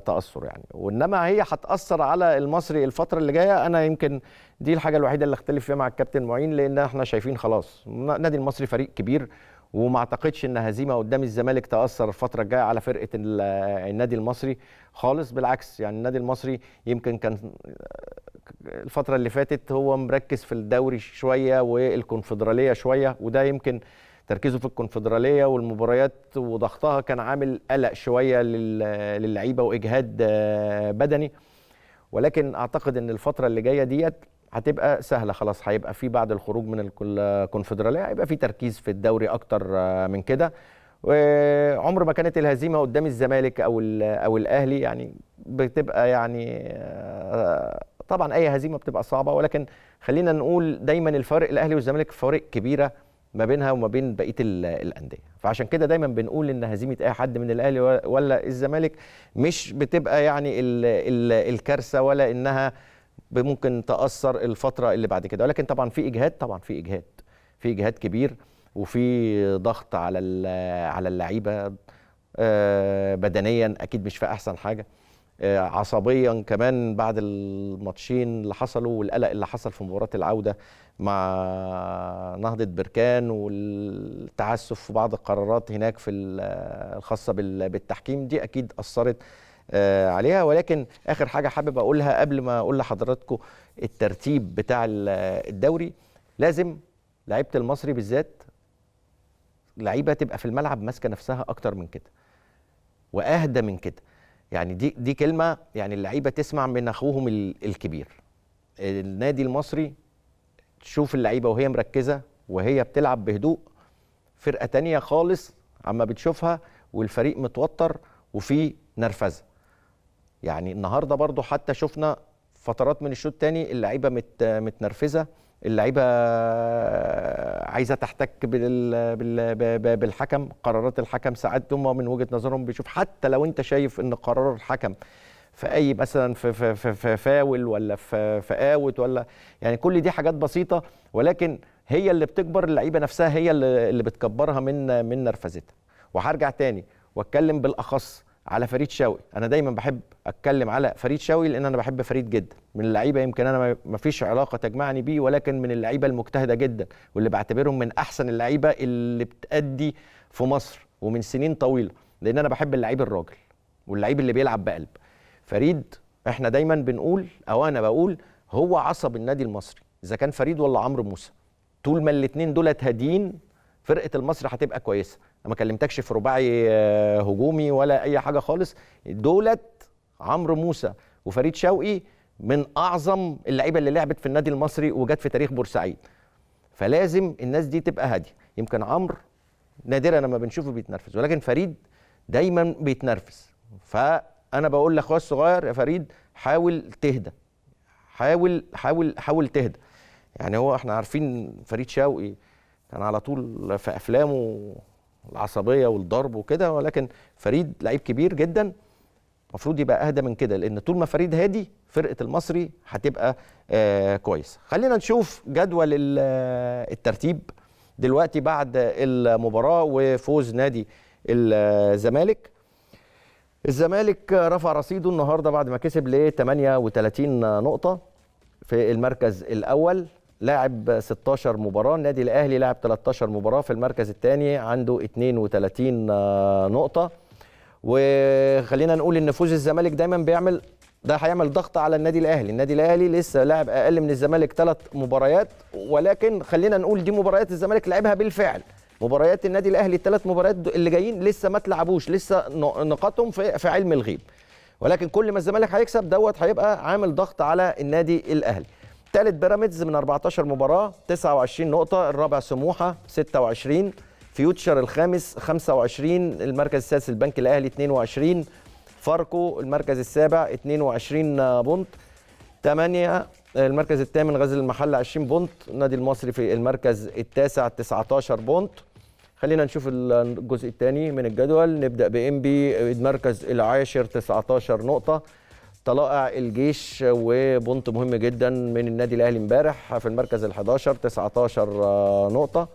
تأثر يعني. وإنما هي هتأثر على المصري الفترة اللي جاية. أنا يمكن دي الحاجة الوحيدة اللي أختلف فيها مع الكابتن معين لأن إحنا شايفين خلاص النادي المصري فريق كبير وما أعتقدش إن هزيمة قدام الزمالك تأثر الفترة الجاية على فرقة النادي المصري خالص. بالعكس يعني النادي المصري يمكن كان الفترة اللي فاتت هو مركز في الدوري شوية والكونفدرالية شوية وده يمكن تركيزه في الكونفدرالية والمباريات وضغطها كان عامل قلق شوية للعيبة وإجهاد آه، بدني. ولكن أعتقد إن الفترة اللي جاية ديت هتبقى سهلة. خلاص هيبقى في بعد الخروج من الكونفدرالية هيبقى في تركيز في الدوري أكتر آه، من كده. وعمر ما كانت الهزيمة قدام الزمالك أو أو الأهلي يعني بتبقى يعني آه، طبعا أي هزيمة بتبقى صعبة. ولكن خلينا نقول دايما الفرق الأهلي والزمالك فوارق كبيرة. ما بينها وما بين بقية الأندية. فعشان كده دايما بنقول إن هزيمة أي حد من الأهلي ولا الزمالك مش بتبقى يعني ال ال الكارثة ولا إنها ممكن تأثر الفترة اللي بعد كده. ولكن طبعا في إجهاد طبعا في إجهاد. في إجهاد كبير وفي ضغط على على اللعيبة. آه، بدنيا أكيد مش في أحسن حاجة. آه، عصبيا كمان بعد الماتشين اللي حصلوا والقلق اللي حصل في مباراة العودة. مع نهضة بركان والتعسف في بعض القرارات هناك في الخاصة بالتحكيم. دي أكيد أثرت آه، عليها. ولكن آخر حاجة حابب أقولها قبل ما أقول لحضراتكم الترتيب بتاع الدوري. لازم لعيبة المصري بالذات لعيبة تبقى في الملعب ماسكة نفسها أكتر من كده وأهدى من كده. يعني دي دي كلمة يعني اللعيبة تسمع من أخوهم ال- الكبير. النادي المصري تشوف اللعيبة وهي مركزة وهي بتلعب بهدوء فرقة تانية خالص عما بتشوفها والفريق متوتر وفي نرفزة. يعني النهارده برضو حتى شفنا فترات من الشوط الثاني اللعيبة مت متنرفزة اللعيبة عايزة تحتك بال بال بالحكم قرارات الحكم ساعات هم من وجهة نظرهم بيشوف حتى لو انت شايف ان قرار الحكم في أي مثلا في في في, في فاول ولا في في آوت ولا يعني كل دي حاجات بسيطة ولكن هي اللي بتكبر اللعيبة نفسها هي اللي اللي بتكبرها من من نرفزتها. وهرجع تاني وأتكلم بالأخص على فريد شوقي. أنا دايما بحب أتكلم على فريد شوقي لأن أنا بحب فريد جدا. من اللعيبة يمكن أنا ما- فيش علاقة تجمعني بيه ولكن من اللعيبة المجتهدة جدا واللي بعتبرهم من أحسن اللعيبة اللي بتأدي في مصر ومن سنين طويلة. لأن أنا بحب اللعيب الراجل واللعيب اللي بيلعب بقلب. فريد إحنا دايما بنقول أو أنا بقول هو عصب النادي المصري. إذا كان فريد ولا عمرو موسى طول ما الاثنين دولت هاديين فرقة المصري هتبقى كويسة. أنا ما كلمتكش في رباعي آه، هجومي ولا أي حاجة خالص. دولت عمرو موسى وفريد شوقي من أعظم اللعيبة اللي لعبت في النادي المصري وجت في تاريخ بورسعيد. فلازم الناس دي تبقى هادية. يمكن عمرو نادرا لما بنشوفه بيتنرفز ولكن فريد دايما بيتنرفز. فانا بقول لأخويا الصغير يا فريد حاول تهدى حاول حاول حاول تهدى. يعني هو إحنا عارفين فريد شوقي كان على طول في أفلامه العصبيه والضرب وكده ولكن فريد لعيب كبير جدا المفروض يبقى أهدى من كده لأن طول ما فريد هادي فرقة المصري هتبقى آه كويس. خلينا نشوف جدول آه، الترتيب دلوقتي بعد المباراة وفوز نادي الزمالك. الزمالك رفع رصيده النهارده بعد ما كسب ل 38 نقطة في المركز الأول. لاعب 16 مباراة. النادي الأهلي لاعب 13 مباراة في المركز الثاني عنده 32 نقطة. وخلينا نقول إن فوز الزمالك دايما بيعمل ده هيعمل ضغط على النادي الأهلي. النادي الأهلي لسه لاعب أقل من الزمالك ثلاث مباريات. ولكن خلينا نقول دي مباريات الزمالك لعبها بالفعل. مباريات النادي الأهلي الثلاث مباريات اللي جايين لسه ما اتلعبوش لسه نقاطهم في علم الغيب. ولكن كل ما الزمالك هيكسب دوت هيبقى عامل ضغط على النادي الأهلي. ثالث بيراميدز من 14 مباراة 29 نقطة الرابع سموحة 26 فيوتشر الخامس 25 المركز السادس البنك الأهلي 22 فاركو المركز السابع 22 بونت. 8 المركز الثامن غزل المحلة 20 بونت. النادي المصري في المركز التاسع 19 بونت. خلينا نشوف الجزء الثاني من الجدول. نبدأ بإنبي المركز العاشر 19 نقطة. طلائع الجيش وبونت مهم جدا من النادي الأهلي امبارح في المركز ال11 19 نقطة.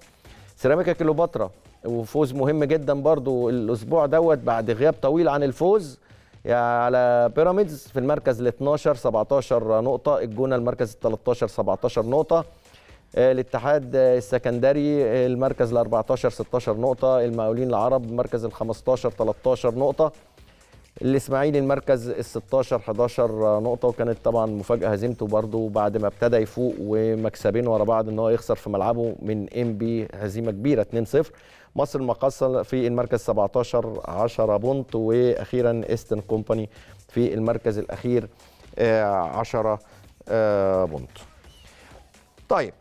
سيراميكا كليوباترا وفوز مهم جدا برضو الأسبوع دوت بعد غياب طويل عن الفوز يعني على بيراميدز في المركز ال 12 17 نقطة. الجونة المركز ال 13 17 نقطة. آه، الاتحاد آه، السكندري آه، المركز ال 14 16 نقطة المقاولين العرب المركز ال 15 13 نقطة الإسماعيلي المركز ال 16 11 نقطة وكانت طبعا مفاجأة هزيمته برضه بعد ما ابتدى يفوق ومكسبين ورا بعض إن هو يخسر في ملعبه من إنبي هزيمة كبيرة 2-0 مصر المقاصة في المركز 17 10 بونت وأخيرا Eastern Company في المركز الأخير آه، 10 آه، بونت. طيب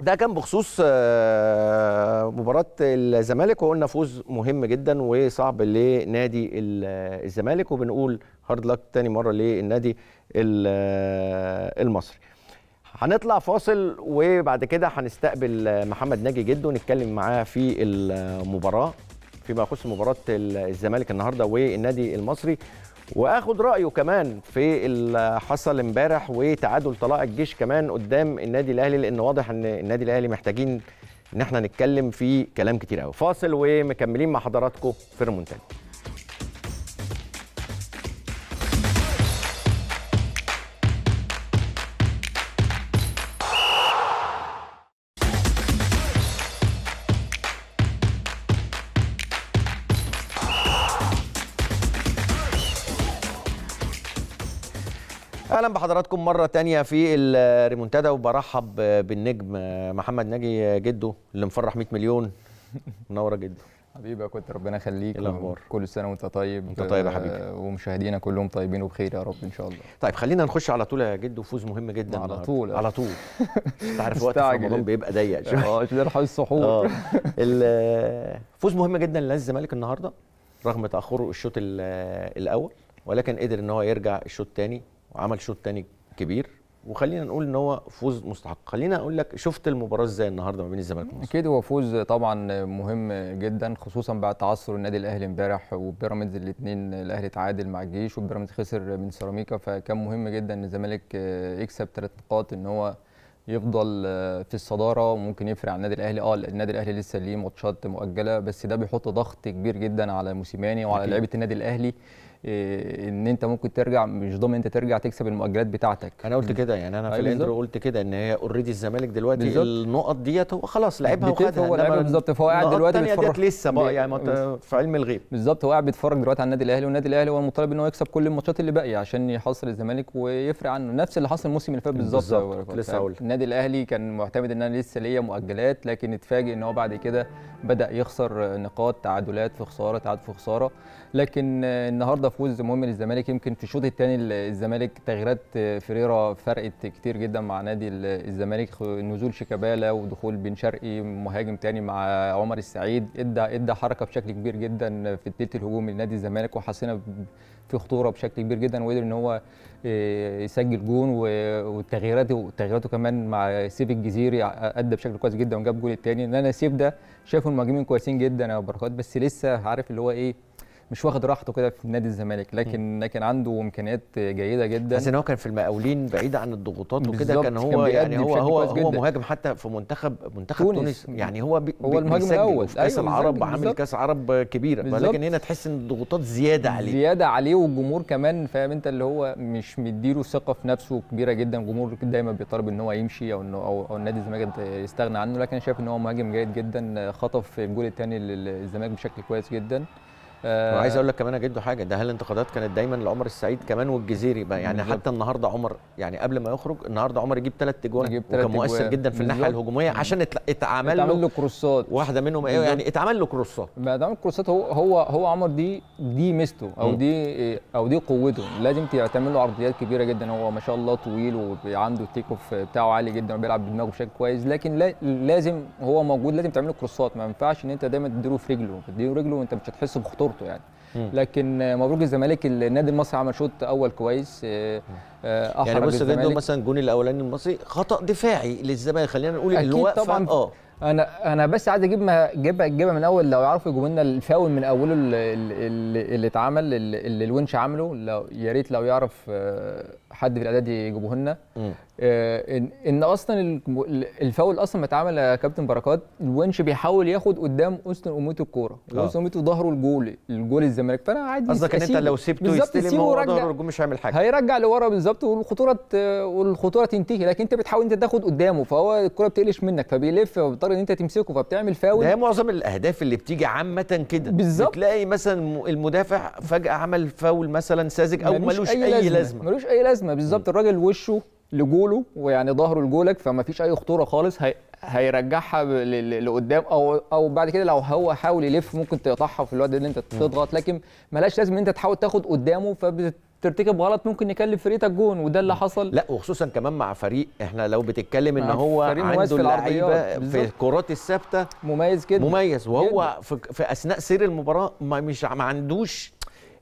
ده كان بخصوص آه، مباراة الزمالك وقلنا فوز مهم جدا وصعب لنادي ال- الزمالك وبنقول hard luck تاني مرة للنادي ال- المصري. هنطلع فاصل وبعد كده هنستقبل محمد ناجي جدو نتكلم معاه في المباراة فيما يخص مباراة الزمالك النهارده والنادي المصري. واخد رأيه كمان في اللي حصل امبارح وتعادل طلائع الجيش كمان قدام النادي الأهلي لأن واضح إن النادي الأهلي محتاجين إن إحنا نتكلم في كلام كتير قوي فاصل ومكملين مع حضراتكم في ريمونتادا. أهلا بحضراتكم مرة تانية في الريمونتادا وبرحب بالنجم محمد ناجي جدو اللي مفرح 100 مليون (laughs) منورة جدا حبيبي يا كنت ربنا يخليك إيه الأخبار؟ كل سنة وأنت طيب أنت طيب يا حبيبي. آه، ومشاهدينا كلهم طيبين وبخير يا رب إن شاء الله طيب خلينا نخش على طول يا جد وفوز مهم جدا على. طول. على طول (laughs) أنت عارف وقت رمضان. بيبقى ضيق شوية آه عشان نلحق السحور (laughs) ال- فوز مهم جدا لنادي الزمالك النهارده رغم تاخره الشوط ال- الأول ولكن قدر إن هو يرجع الشوط الثاني وعمل شوط ثاني كبير. وخلينا نقول إن هو فوز مستحق. خلينا أقول لك شفت المباراة إزاي النهارده ما بين الزمالك ومصر؟ أكيد هو فوز طبعا مهم جدا خصوصا بعد تعثر النادي الأهلي امبارح وبيراميدز الاثنين الأهلي تعادل مع الجيش وبيراميدز خسر من سيراميكا. فكان مهم جدا إن الزمالك يكسب ثلاث نقاط إن هو يفضل في الصدارة وممكن يفرق عن النادي الأهلي. آه النادي الأهلي لسه ليه ماتشات مؤجلة بس ده بيحط ضغط كبير جدا على موسيماني وعلى. لعيبة النادي الأهلي. إن أنت ممكن ترجع مش ضامن أنت ترجع تكسب المؤجلات بتاعتك أنا قلت كده يعني أنا في أيوة بالظبط. قلت كده إن هي اوريدي الزمالك دلوقتي بالظبط. النقط ديت هو خلاص لعبها وخدها هو لعبها بالظبط، فهو قاعد دلوقتي بيتفرج. لسه بقى يعني في علم الغيب بالظبط هو قاعد بيتفرج دلوقتي على النادي الأهلي والنادي الأهلي هو المطالب ان هو يكسب كل الماتشات اللي باقية عشان يحصل الزمالك ويفرق عنه نفس اللي حصل الموسم اللي فات بالظبط. لسه هقول. النادي الأهلي كان معتمد إن أنا لسه ليا مؤجلات لكن اتفاجئ إن هو بعد كده بدأ يخسر نقاط تعادلات في خسارة تعادل في خسارة لكن آه، النهارده فوز مهم للزمالك يمكن في الشوط الثاني الزمالك تغييرات آه، فيريرا فرقت كتير جدا مع نادي ال- الزمالك نزول شيكابالا ودخول بن شرقي مهاجم تاني مع عمر السعيد ادى ادى حركة بشكل كبير جدا في التلت الهجومي لنادي الزمالك وحسينا في خطورة بشكل كبير جدا وقدر إن هو آه، يسجل جون والتغييرات وتغييراته كمان مع سيف الجزيري ع- أدى بشكل كويس جدا وجاب جول الثاني إن أنا شايف ده شايفه المهاجمين كويسين جدا يا بركات بس لسه عارف اللي هو إيه مش واخد راحته كده في نادي الزمالك لكن لكن عنده إمكانيات جيدة جدا بس ان هو كان في المقاولين بعيد عن الضغوطات وكده كان كان هو يعني بيأدي هو هو هو. مهاجم حتى في منتخب منتخب تونس. تونس, يعني هو بي هو المهاجم الأول. وفي كأس أيوة العرب عامل. كأس عرب كبيرة. ولكن هنا تحس إن الضغوطات زيادة عليه زيادة عليه والجمهور كمان فاهم أنت اللي هو مش مديله ثقة في نفسه كبيرة جدا الجمهور دايما بيطالب إن هو يمشي أو انه أو, أو النادي الزمالك يستغنى عنه لكن أنا شايف إن هو مهاجم جيد جدا خطف الجول الثاني للزمالك بشكل كويس جدا آه، وعايز أقول لك كمان يا جدو حاجة ده هل الانتقادات كانت دايما لعمر السعيد كمان والجزيري بقى يعني بالظبط. حتى النهارده عمر يعني قبل ما يخرج النهارده عمر يجيب ثلاث اجوان وكان مؤثر. جدا في الناحية. الهجومية عشان اتعمل اتعمل له له كروسات واحدة منهم إيه. يعني اتعمل له كروسات ما دام الكروسات هو هو هو عمر دي دي ميزته أو. دي أو دي قوته لازم تعمل له عرضيات كبيرة جدا هو ما شاء الله طويل وعنده التيك أوف بتاعه عالي جدا وبيلعب بدماغه بشكل كويس لكن لا لازم هو موجود لازم تعمل له كروسات ما ينفعش إن أنت دايما تديله في رجله تديله رجله وأنت مش هتحس بخطورته يعني. لكن مبروك الزمالك النادي المصري عمل شوط أول كويس آه، آه، يعني بص يا جدو الزمالك. مثلا الجون الأولاني المصري خطأ دفاعي للزمالك خلينا نقول أكيد الوقفه طبعاً. آه أنا أنا بس عايز أجيب ما جيبها جيبها من اول لو يعرفوا يجيبوا لنا الفاول من اوله اللي, اتعمل اللي اللي الونش عمله لو يا ريت لو يعرف آه، حد في الاعداد يجيبوه لنا. آه، ان ان أصلا الفاول أصلا ما اتعمل يا كابتن بركات الونش بيحاول ياخد قدام اوستن اوموتو الكورة آه. اوستن اوموتو ظهره الجول الجول الزمالك فأنا عادي قصدك إن أنت. لو سبته يستلم هو. ظهره الجون مش هيعمل حاجة هيرجع لورا بالظبط والخطورة والخطورة تنتهي لكن أنت بتحاول أنت تاخد قدامه فهو الكرة بتقلش منك فبيلف فبتضطر ان انت تمسكه فبتعمل فاول. ده هي معظم الأهداف اللي بتيجي عامة كده. بالظبط. بتلاقي مثلا الم- المدافع فجأة عمل فاول مثلا ساذج أو ملوش أي لازمة. ملوش أي لازمة. بالظبط. الراجل وشه لجوله ويعني ظهره لجولك فما فيش أي خطورة خالص. هي هيرجعها لقدام أو أو بعد كده لو هو حاول يلف ممكن تقطعها في الوقت اللي أنت تضغط. لكن ملاش لازم إن أنت تحاول تاخد قدامه فبترتكب غلط ممكن يكلف فريقك جون وده اللي حصل لا وخصوصا كمان مع فريق إحنا لو بتتكلم إن هو عنده. اللعيبه في. الكرات الثابتة مميز كده مميز وهو في, في أثناء سير المباراة ما مش ما عندوش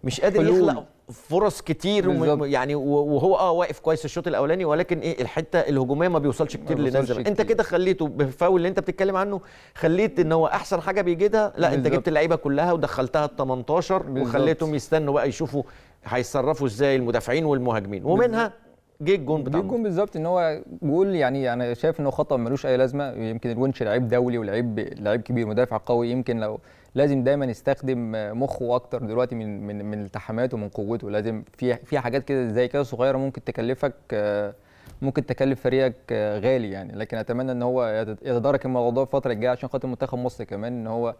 مش قادر حلول. يخلق فرص كتير. يعني وهو آه واقف كويس الشوط الأولاني ولكن إيه الحتة الهجومية ما بيوصلش كتير الزمالك. أنت. كده خليته بالفاول اللي أنت بتتكلم عنه خليت إن هو أحسن حاجة بيجيدها لا أنت بالظبط. جبت اللعيبة كلها ودخلتها ال 18 بالظبط. وخليتهم يستنوا بقى يشوفوا هيتصرفوا إزاي المدافعين والمهاجمين؟ ومنها جه الجون بتاع بيجون بالظبط إن هو جول يعني أنا شايف إنه خطأ ملوش أي لازمة. يمكن الونش لعيب دولي ولعيب لعيب كبير مدافع قوي. يمكن لو لازم دايما يستخدم مخه أكتر دلوقتي من من من التحاماته ومن قوته. لازم في في حاجات كده زي كده صغيرة ممكن تكلفك آه، ممكن تكلف فريقك غالي يعني. لكن أتمنى إن هو يت- يتدارك الموضوع الفترة الجاية عشان خاطر منتخب مصر كمان إن هو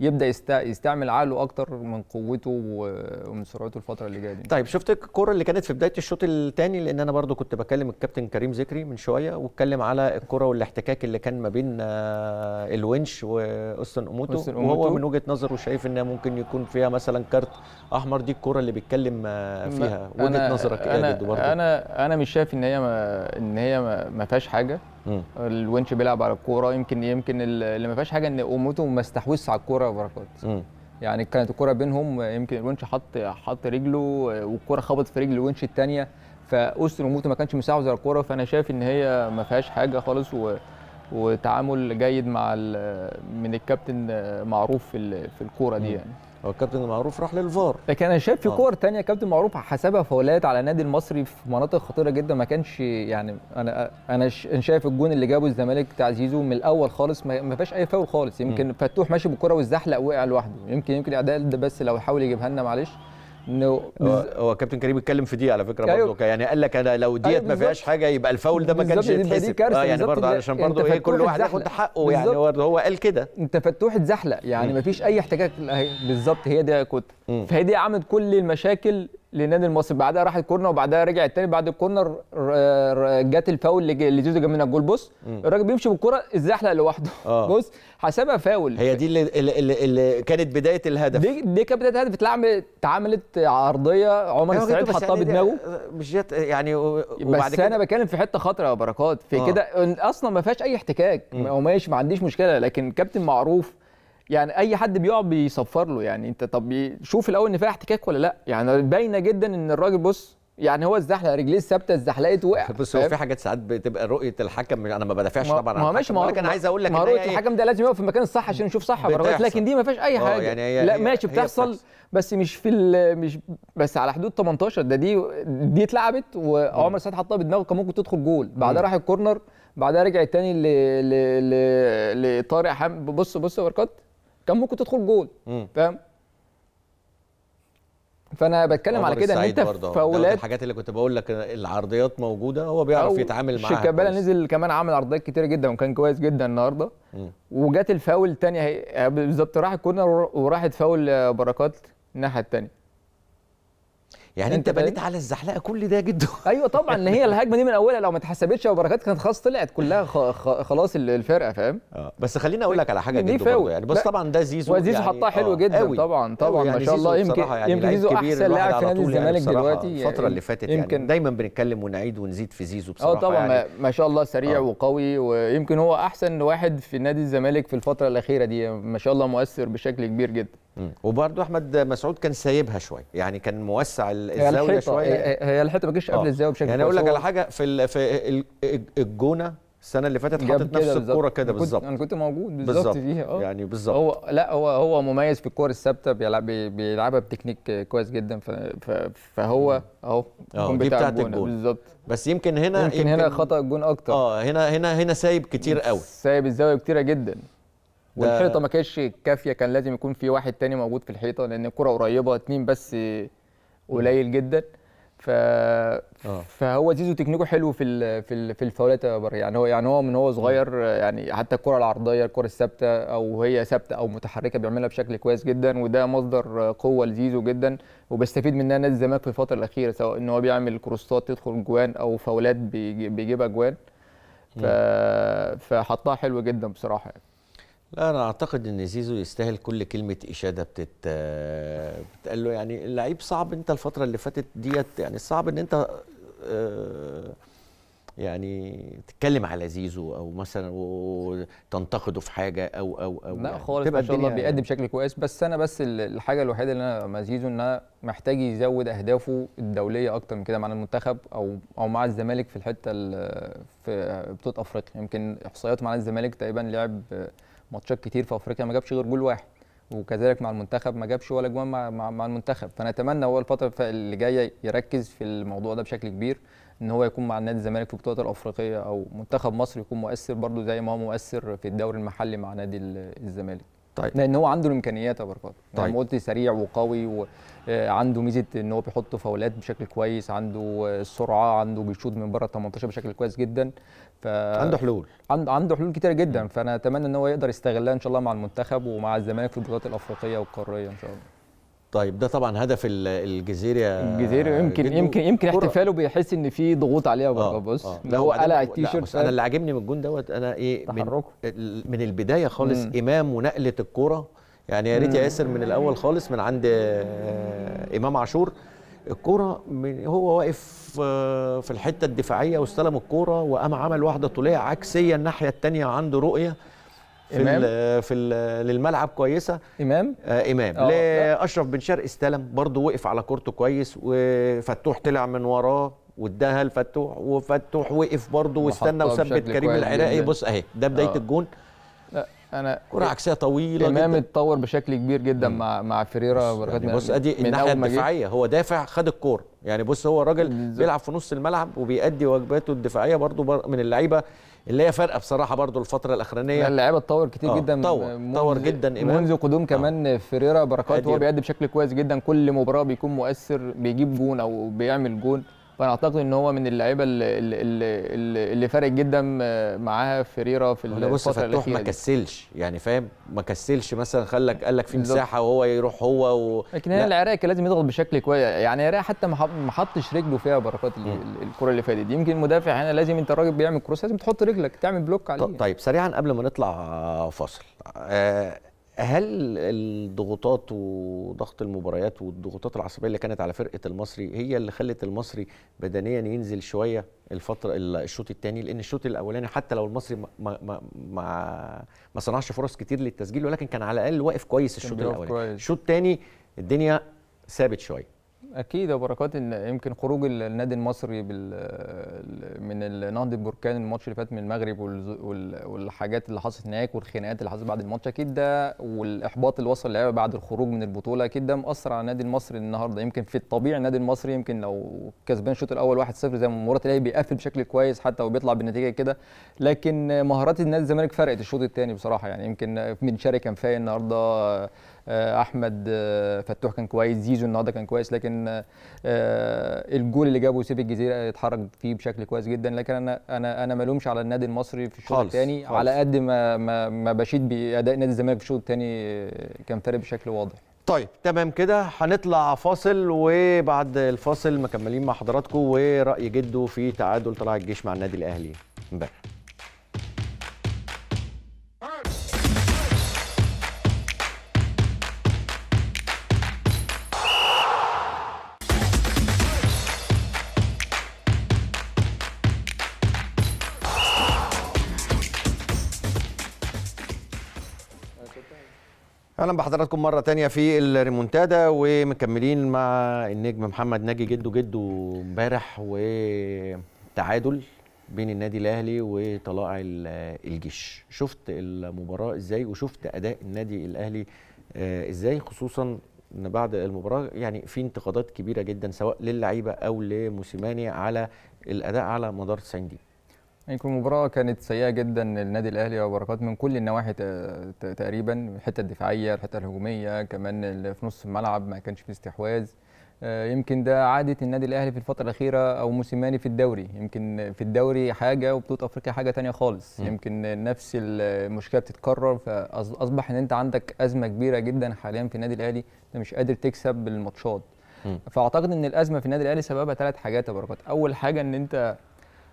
يبدأ يست- يستعمل عقله أكتر من قوته ومن سرعته الفترة اللي جاية دي. طيب شفت الكرة اللي كانت في بداية الشوط الثاني لأن أنا برضو كنت بكلم الكابتن كريم ذكري من شوية واتكلم على الكرة والاحتكاك اللي كان ما بين آه، الونش أوموتو. أوستن وهو. من وجهة نظره شايف إنها ممكن يكون فيها مثلا كارت أحمر دي الكرة اللي بيتكلم آه، فيها. أنا- نظرك يا أنا برضو؟ أنا أنا مش شايف إن هي إن هي ما, فيهاش حاجة. الونش بيلعب على الكورة يمكن يمكن ال- اللي ما فيهاش حاجة إن اوموتو ما استحوذش على الكورة بركات. يعني كانت الكرة بينهم يمكن الونش حط حط رجله والكرة خبطت في رجل الونش الثانية فأوستن اوموتو ما كانش مستحوذ على الكرة فأنا شايف إن هي ما فيهاش حاجة خالص و وتعامل جيد مع من الكابتن معروف في الكورة دي يعني. هو الكابتن المعروف راح للفار. لكن أنا شايف في آه. كور تانية كابتن معروف حسبها فاولات على النادي المصري في مناطق خطيرة جدا ما كانش يعني أنا أنا شايف الجون اللي جابه الزمالك بتاع زيزو من الأول خالص ما فيهاش أي فاول خالص. يمكن فتوح ماشي بالكره والزحلق وقع لوحده. يمكن يمكن إعداد ده بس لو حاول يجيبها لنا معلش. انه هو كابتن كريم اتكلم في دي على فكرة أيوه. برضه يعني قال لك أنا لو ديت أيوه ما فيهاش. حاجة يبقى الفاول ده ما كانش يتحسب آه يعني برضه علشان برضه إيه كل واحد ياخد. حقه يعني هو قال كده أنت فتوح اتزحلق يعني مم. مفيش أي احتكاك بالظبط هي دي كنت. فهي دي عملت كل المشاكل للنادي المصري. بعدها راح الكورنر وبعدها رجع التاني. بعد الكورنر جت الفاول اللي جه- اللي زيزو جاب منها الجول. بص. الراجل بيمشي بالكرة اتزحلق لوحده. آه. (laughs) بص حسبها فاول. هي دي اللي, اللي, اللي, كانت بداية الهدف. دي دي كانت بداية الهدف. اتلعب- اتعملت عرضية. عمر السعيد حطها يعني بدماغه. مش جت يعني وبعد بس أنا كده بتكلم في حتة خطره يا بركات. في آه. كده أصلا ما فيهاش أي احتكاك. هو ماشي ما عنديش مشكلة. لكن كابتن معروف يعني أي حد بيقعد بيصفر له يعني أنت طب شوف الأول إن فيها احتكاك ولا لأ يعني باينة جدا إن الراجل بص يعني هو الزحلق رجليه الثابته اتزحلقت وقع بص هو؟ في حاجات ساعات بتبقى رؤية الحكم أنا ما بدافعش طبعا ما هو ماشي ما هو ولكن عايز أقول لك ما هي إيه؟ الحكم ده لازم يقف في المكان الصح عشان نشوف صح بتحصل. لكن دي ما فيهاش أي آه، حاجة يعني هي- لا هي- ماشي هي بتحصل بتحصل. بس مش في مش بس على حدود 18 ده دي دي اتلعبت وعمر سعد حطها بدماغه كان ممكن تدخل جول بعدها راح الكورنر بعدها رجع تاني. لطارق حم بص بص بركات كان ممكن تدخل جول. فاهم فأنا بتكلم على كده إن أنت فاولات الحاجات اللي كنت بقول لك العرضيات موجودة هو بيعرف يتعامل معاها شيكابالا. نزل كمان عمل عرضيات كتيرة جدا وكان كويس جدا النهارده. وجات الفاول الثانية بالظبط راح الكورنر وراحت فاول بركات الناحية الثانية يعني أنت فاهم؟ بنيت على الزحلقة كل ده جدا (laughs) أيوه طبعا إن هي الهجمة دي من أولها لو ما اتحسبتش يا بركات كانت خلاص طلعت كلها خ... خ... خلاص ال- الفرقة فاهم آه بس خليني أقول لك على حاجة جدا. برضه يعني بس. طبعا ده زيزو وزيزو يعني حطها حلو آه، جدا قوي. طبعا طبعا قوي ما يعني شاء الله يمكن يعني يمكن زيزو كبير، أحسن لاعب في نادي يعني الزمالك دلوقتي الفترة اللي فاتت يعني دايما بنتكلم ونعيد ونزيد في زيزو بصراحة آه طبعا يعني ما, ما شاء الله سريع آه. وقوي ويمكن هو أحسن واحد في نادي الزمالك في الفترة الأخيرة دي ما شاء الله مؤثر بشكل كبير جدا مم. وبرضه أحمد مسعود كان سايبها شوية يعني كان موسع الزاوية شوية هي هي الحيطة ما جتش قبل آه. الزاوية بشكل يعني أقول لك. على حاجة في ال- في ال- الجونة السنة اللي فاتت حاطط نفس. الكورة كده بالظبط أنا كنت موجود بالظبط فيها آه يعني بالظبط هو لا هو هو مميز في الكور الثابتة بيلعب بي- بيلعبها بتكنيك كويس جدا فهو أهو آه، الجون دي بتاع الجون. بالظبط بس يمكن هنا يمكن هنا خطأ الجون أكتر آه هنا هنا هنا سايب كتير قوي سايب الزاوية كتيرة جدا والحيطة ما كانتش كافية كان لازم يكون في واحد تاني موجود في الحيطة لأن الكرة قريبة اتنين بس قليل جدا. ف... فهو زيزو تكنيكه حلو في ال... في ال... في الفاولات يا بر يعني هو يعني هو من هو صغير يعني حتى الكرة العرضية الكرة الثابتة أو هي ثابتة أو متحركة بيعملها بشكل كويس جدا وده مصدر قوة لزيزو جدا. وبيستفيد منها نادي الزمالك في الفترة الأخيرة سواء إن هو بيعمل كروسات تدخل جوان أو فاولات بيجي- بيجيبها جوان. ف... فحطها حلو جدا بصراحة يعني. لا أنا أعتقد إن زيزو يستاهل كل كلمة إشادة بتت بتقال له. يعني اللعيب صعب أنت الفترة اللي فاتت ديت يعني صعب إن أنت آه، يعني تتكلم على زيزو أو مثلا وتنتقده في حاجة أو أو أو لا يعني خالص ما شاء الله بيأدي بشكل كويس. بس أنا بس ال- الحاجة الوحيدة اللي أنا مع زيزو ان محتاج يزود أهدافه الدولية أكتر من كده مع المنتخب أو أو مع الزمالك في الحتة ال- في بطولة أفريقيا. يمكن احصائيات مع الزمالك تقريبا لعب ماتشات كتير في افريقيا ما جابش غير جول واحد وكذلك مع المنتخب ما جابش ولا جوان مع, مع, مع المنتخب. فانا اتمنى هو الفترة اللي جاية يركز في الموضوع ده بشكل كبير إن هو يكون مع النادي الزمالك في البطولات الأفريقية أو منتخب مصر يكون مؤثر برضو زي ما هو مؤثر في الدوري المحلي مع نادي ال- الزمالك. طيب. لأن هو عنده الإمكانيات يا بركات طيب. يعني ما قلت سريع وقوي وعنده ميزة إن هو بيحط فاولات بشكل كويس عنده آه، السرعه عنده بيشوط من بره ال 18 بشكل كويس جدا. ف عنده حلول. عنده عنده حلول كتيرة جدا. فأنا أتمنى إن هو يقدر يستغلها إن شاء الله مع المنتخب ومع الزمالك في البطولات الأفريقية والقارية إن شاء الله. طيب ده طبعا هدف ال- الجزيري يا الجزيري يمكن. يمكن يمكن. احتفاله بيحس إن في ضغوط عليه يا آه، بص آه. لا، هو قلع التيشيرت أنا اللي عاجبني من الجون دوت أنا إيه من, تحركه. من البداية خالص مم. إمام ونقلة الكوره يعني يا ريت يا. ياسر من الأول خالص من عند آه، إمام عاشور الكوره من- هو واقف آه، في الحتة الدفاعية واستلم الكوره وقام عمل واحدة طولية عكسية الناحية الثانية عنده رؤية في إمام؟ ال- في ال- للملعب كويسة إمام آه إمام آه، لا. لاشرف بن شرقي استلم برضه وقف على كورته كويس وفتوح طلع من وراه واداها لفتوح وفتوح وقف برضه واستنى وثبت كريم العراقي. بص أهي ده بداية آه. الجون أنا كرة عكسية طويلة إمام اتطور بشكل كبير جدا مع مع فيريرا بص, يعني بص أدي الناحيه. الدفاعيه هو دافع خد الكورة. يعني بص هو راجل. بيلعب في نص الملعب وبيأدي واجباته الدفاعية برضه بر- من اللعيبة اللي هي فارقة بصراحة برضه الفترة لا، الاخرانيه اللعيبة اتطور كتير آه، جدا. طور- طور جداً إمام. منذ قدوم كمان فيريرا بركات هو بيأدي بشكل كويس جدا. كل مباراة بيكون مؤثر بيجيب جون أو بيعمل جون. فأنا أعتقد إن هو من اللعيبة اللي, اللي, اللي, فارق جدا معاها فيريرا في الفترة فتوح الأخيرة ما. كسلش يعني فاهم ما كسلش مثلا خلك قال لك في. مساحة وهو يروح هو و... لكن. هنا العراق كان لازم يضغط بشكل كويس يعني العراق حتى ما حطش رجله فيها بركات ال- ال- الكرة اللي فاتت يمكن المدافع هنا لازم أنت الراجل بيعمل كروس لازم تحط رجلك تعمل بلوك عليه طيب سريعا قبل ما نطلع فاصل آه، هل الضغوطات وضغط المباريات والضغوطات العصبية اللي كانت على فرقة المصري هي اللي خلت المصري بدنيا ينزل شوية الفترة ال- الشوط الثاني لأن الشوط الأولاني حتى لو المصري ما ما ما, ما, صنعش فرص كتير للتسجيل ولكن كان على الأقل واقف كويس الشوط الأولاني. الشوط الثاني الدنيا ثابت شوية. أكيد يا بركات إن يمكن خروج النادي المصري بال من النهضه البركان الماتش اللي فات من المغرب والحاجات اللي حصلت هناك والخناقات اللي حصلت بعد الماتش أكيد ده والإحباط اللي وصل اللعيبه بعد الخروج من البطولة أكيد ده مأثر على النادي المصري النهارده. يمكن في الطبيعي النادي المصري يمكن لو كسبان الشوط الأول 1-0 زي ما مباراة الأهلي بيقفل بشكل كويس حتى وبيطلع بالنتيجة كده لكن مهارات النادي الزمالك فرقت الشوط الثاني بصراحة. يعني يمكن بن شرقي كان فايق النهارده أحمد آه، فتوح كان كويس زيزو النهارده كان كويس لكن آه، الجول اللي جابه سيف الجزيرة اتحرك فيه بشكل كويس جدا لكن أنا أنا أنا ملومش على النادي المصري في الشوط الثاني. على قد ما ما, ما بشيد بأداء نادي الزمالك في الشوط الثاني كان فارق بشكل واضح. طيب تمام كده. هنطلع فاصل وبعد الفاصل مكملين مع حضراتكم ورأي جده في تعادل طلائع الجيش مع النادي الأهلي امبارح. أهلا بحضراتكم مره تانية في الريمونتادا ومكملين مع النجم محمد ناجي جدو جدو امبارح وتعادل بين النادي الاهلي وطلائع ال- الجيش. شفت المباراة إزاي؟ وشفت أداء النادي الأهلي آه، إزاي؟ خصوصا إن بعد المباراة يعني في انتقادات كبيرة جدا سواء للعيبة أو لموسيماني على الأداء على مدار 90 دقيقة. يمكن المباراة كانت سيئة جدا للنادي الأهلي وبركات من كل النواحي تقريبا الحتة الدفاعية الحتة الهجومية كمان في نص الملعب ما كانش فيه استحواذ. آه، يمكن ده عادة النادي الأهلي في الفترة الأخيرة أو موسيماني في الدوري. يمكن في الدوري حاجة وبطولة أفريقيا حاجة تانية خالص. مم. يمكن نفس المشكلة بتتكرر فأصبح إن أنت عندك أزمة كبيرة جدا حاليا في النادي الأهلي. أنت مش قادر تكسب الماتشات مم. فأعتقد إن الأزمة في النادي الأهلي سببها ثلاث حاجات يا بركات. أول حاجة إن أنت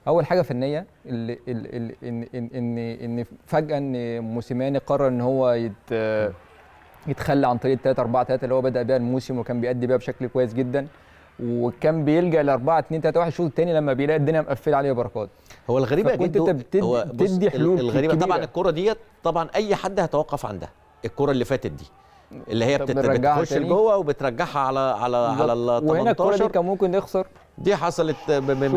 أول حاجة فنية اللي ان ان ان إن فجأة إن موسيماني قرر إن هو يت يتخلى عن طريقه 3 4 3 اللي هو بدأ بيها الموسم وكان بيأدي بيها بشكل كويس جدا. وكان بيلجأ ل 4 2 3 1 الشوط الثاني لما بيلاقي الدنيا مقفلة عليه بركات هو الغريبة يا جدو هو بتدي حلول الغريبة كبيرة. طبعا الكرة ديت طبعا أي حد هيتوقف عندها. الكرة اللي فاتت دي اللي هي بتت... بتخش؟ لجوه وبترجعها على على على ال وهنا الكرة دي 18 كان ممكن نخسر دي حصلت من.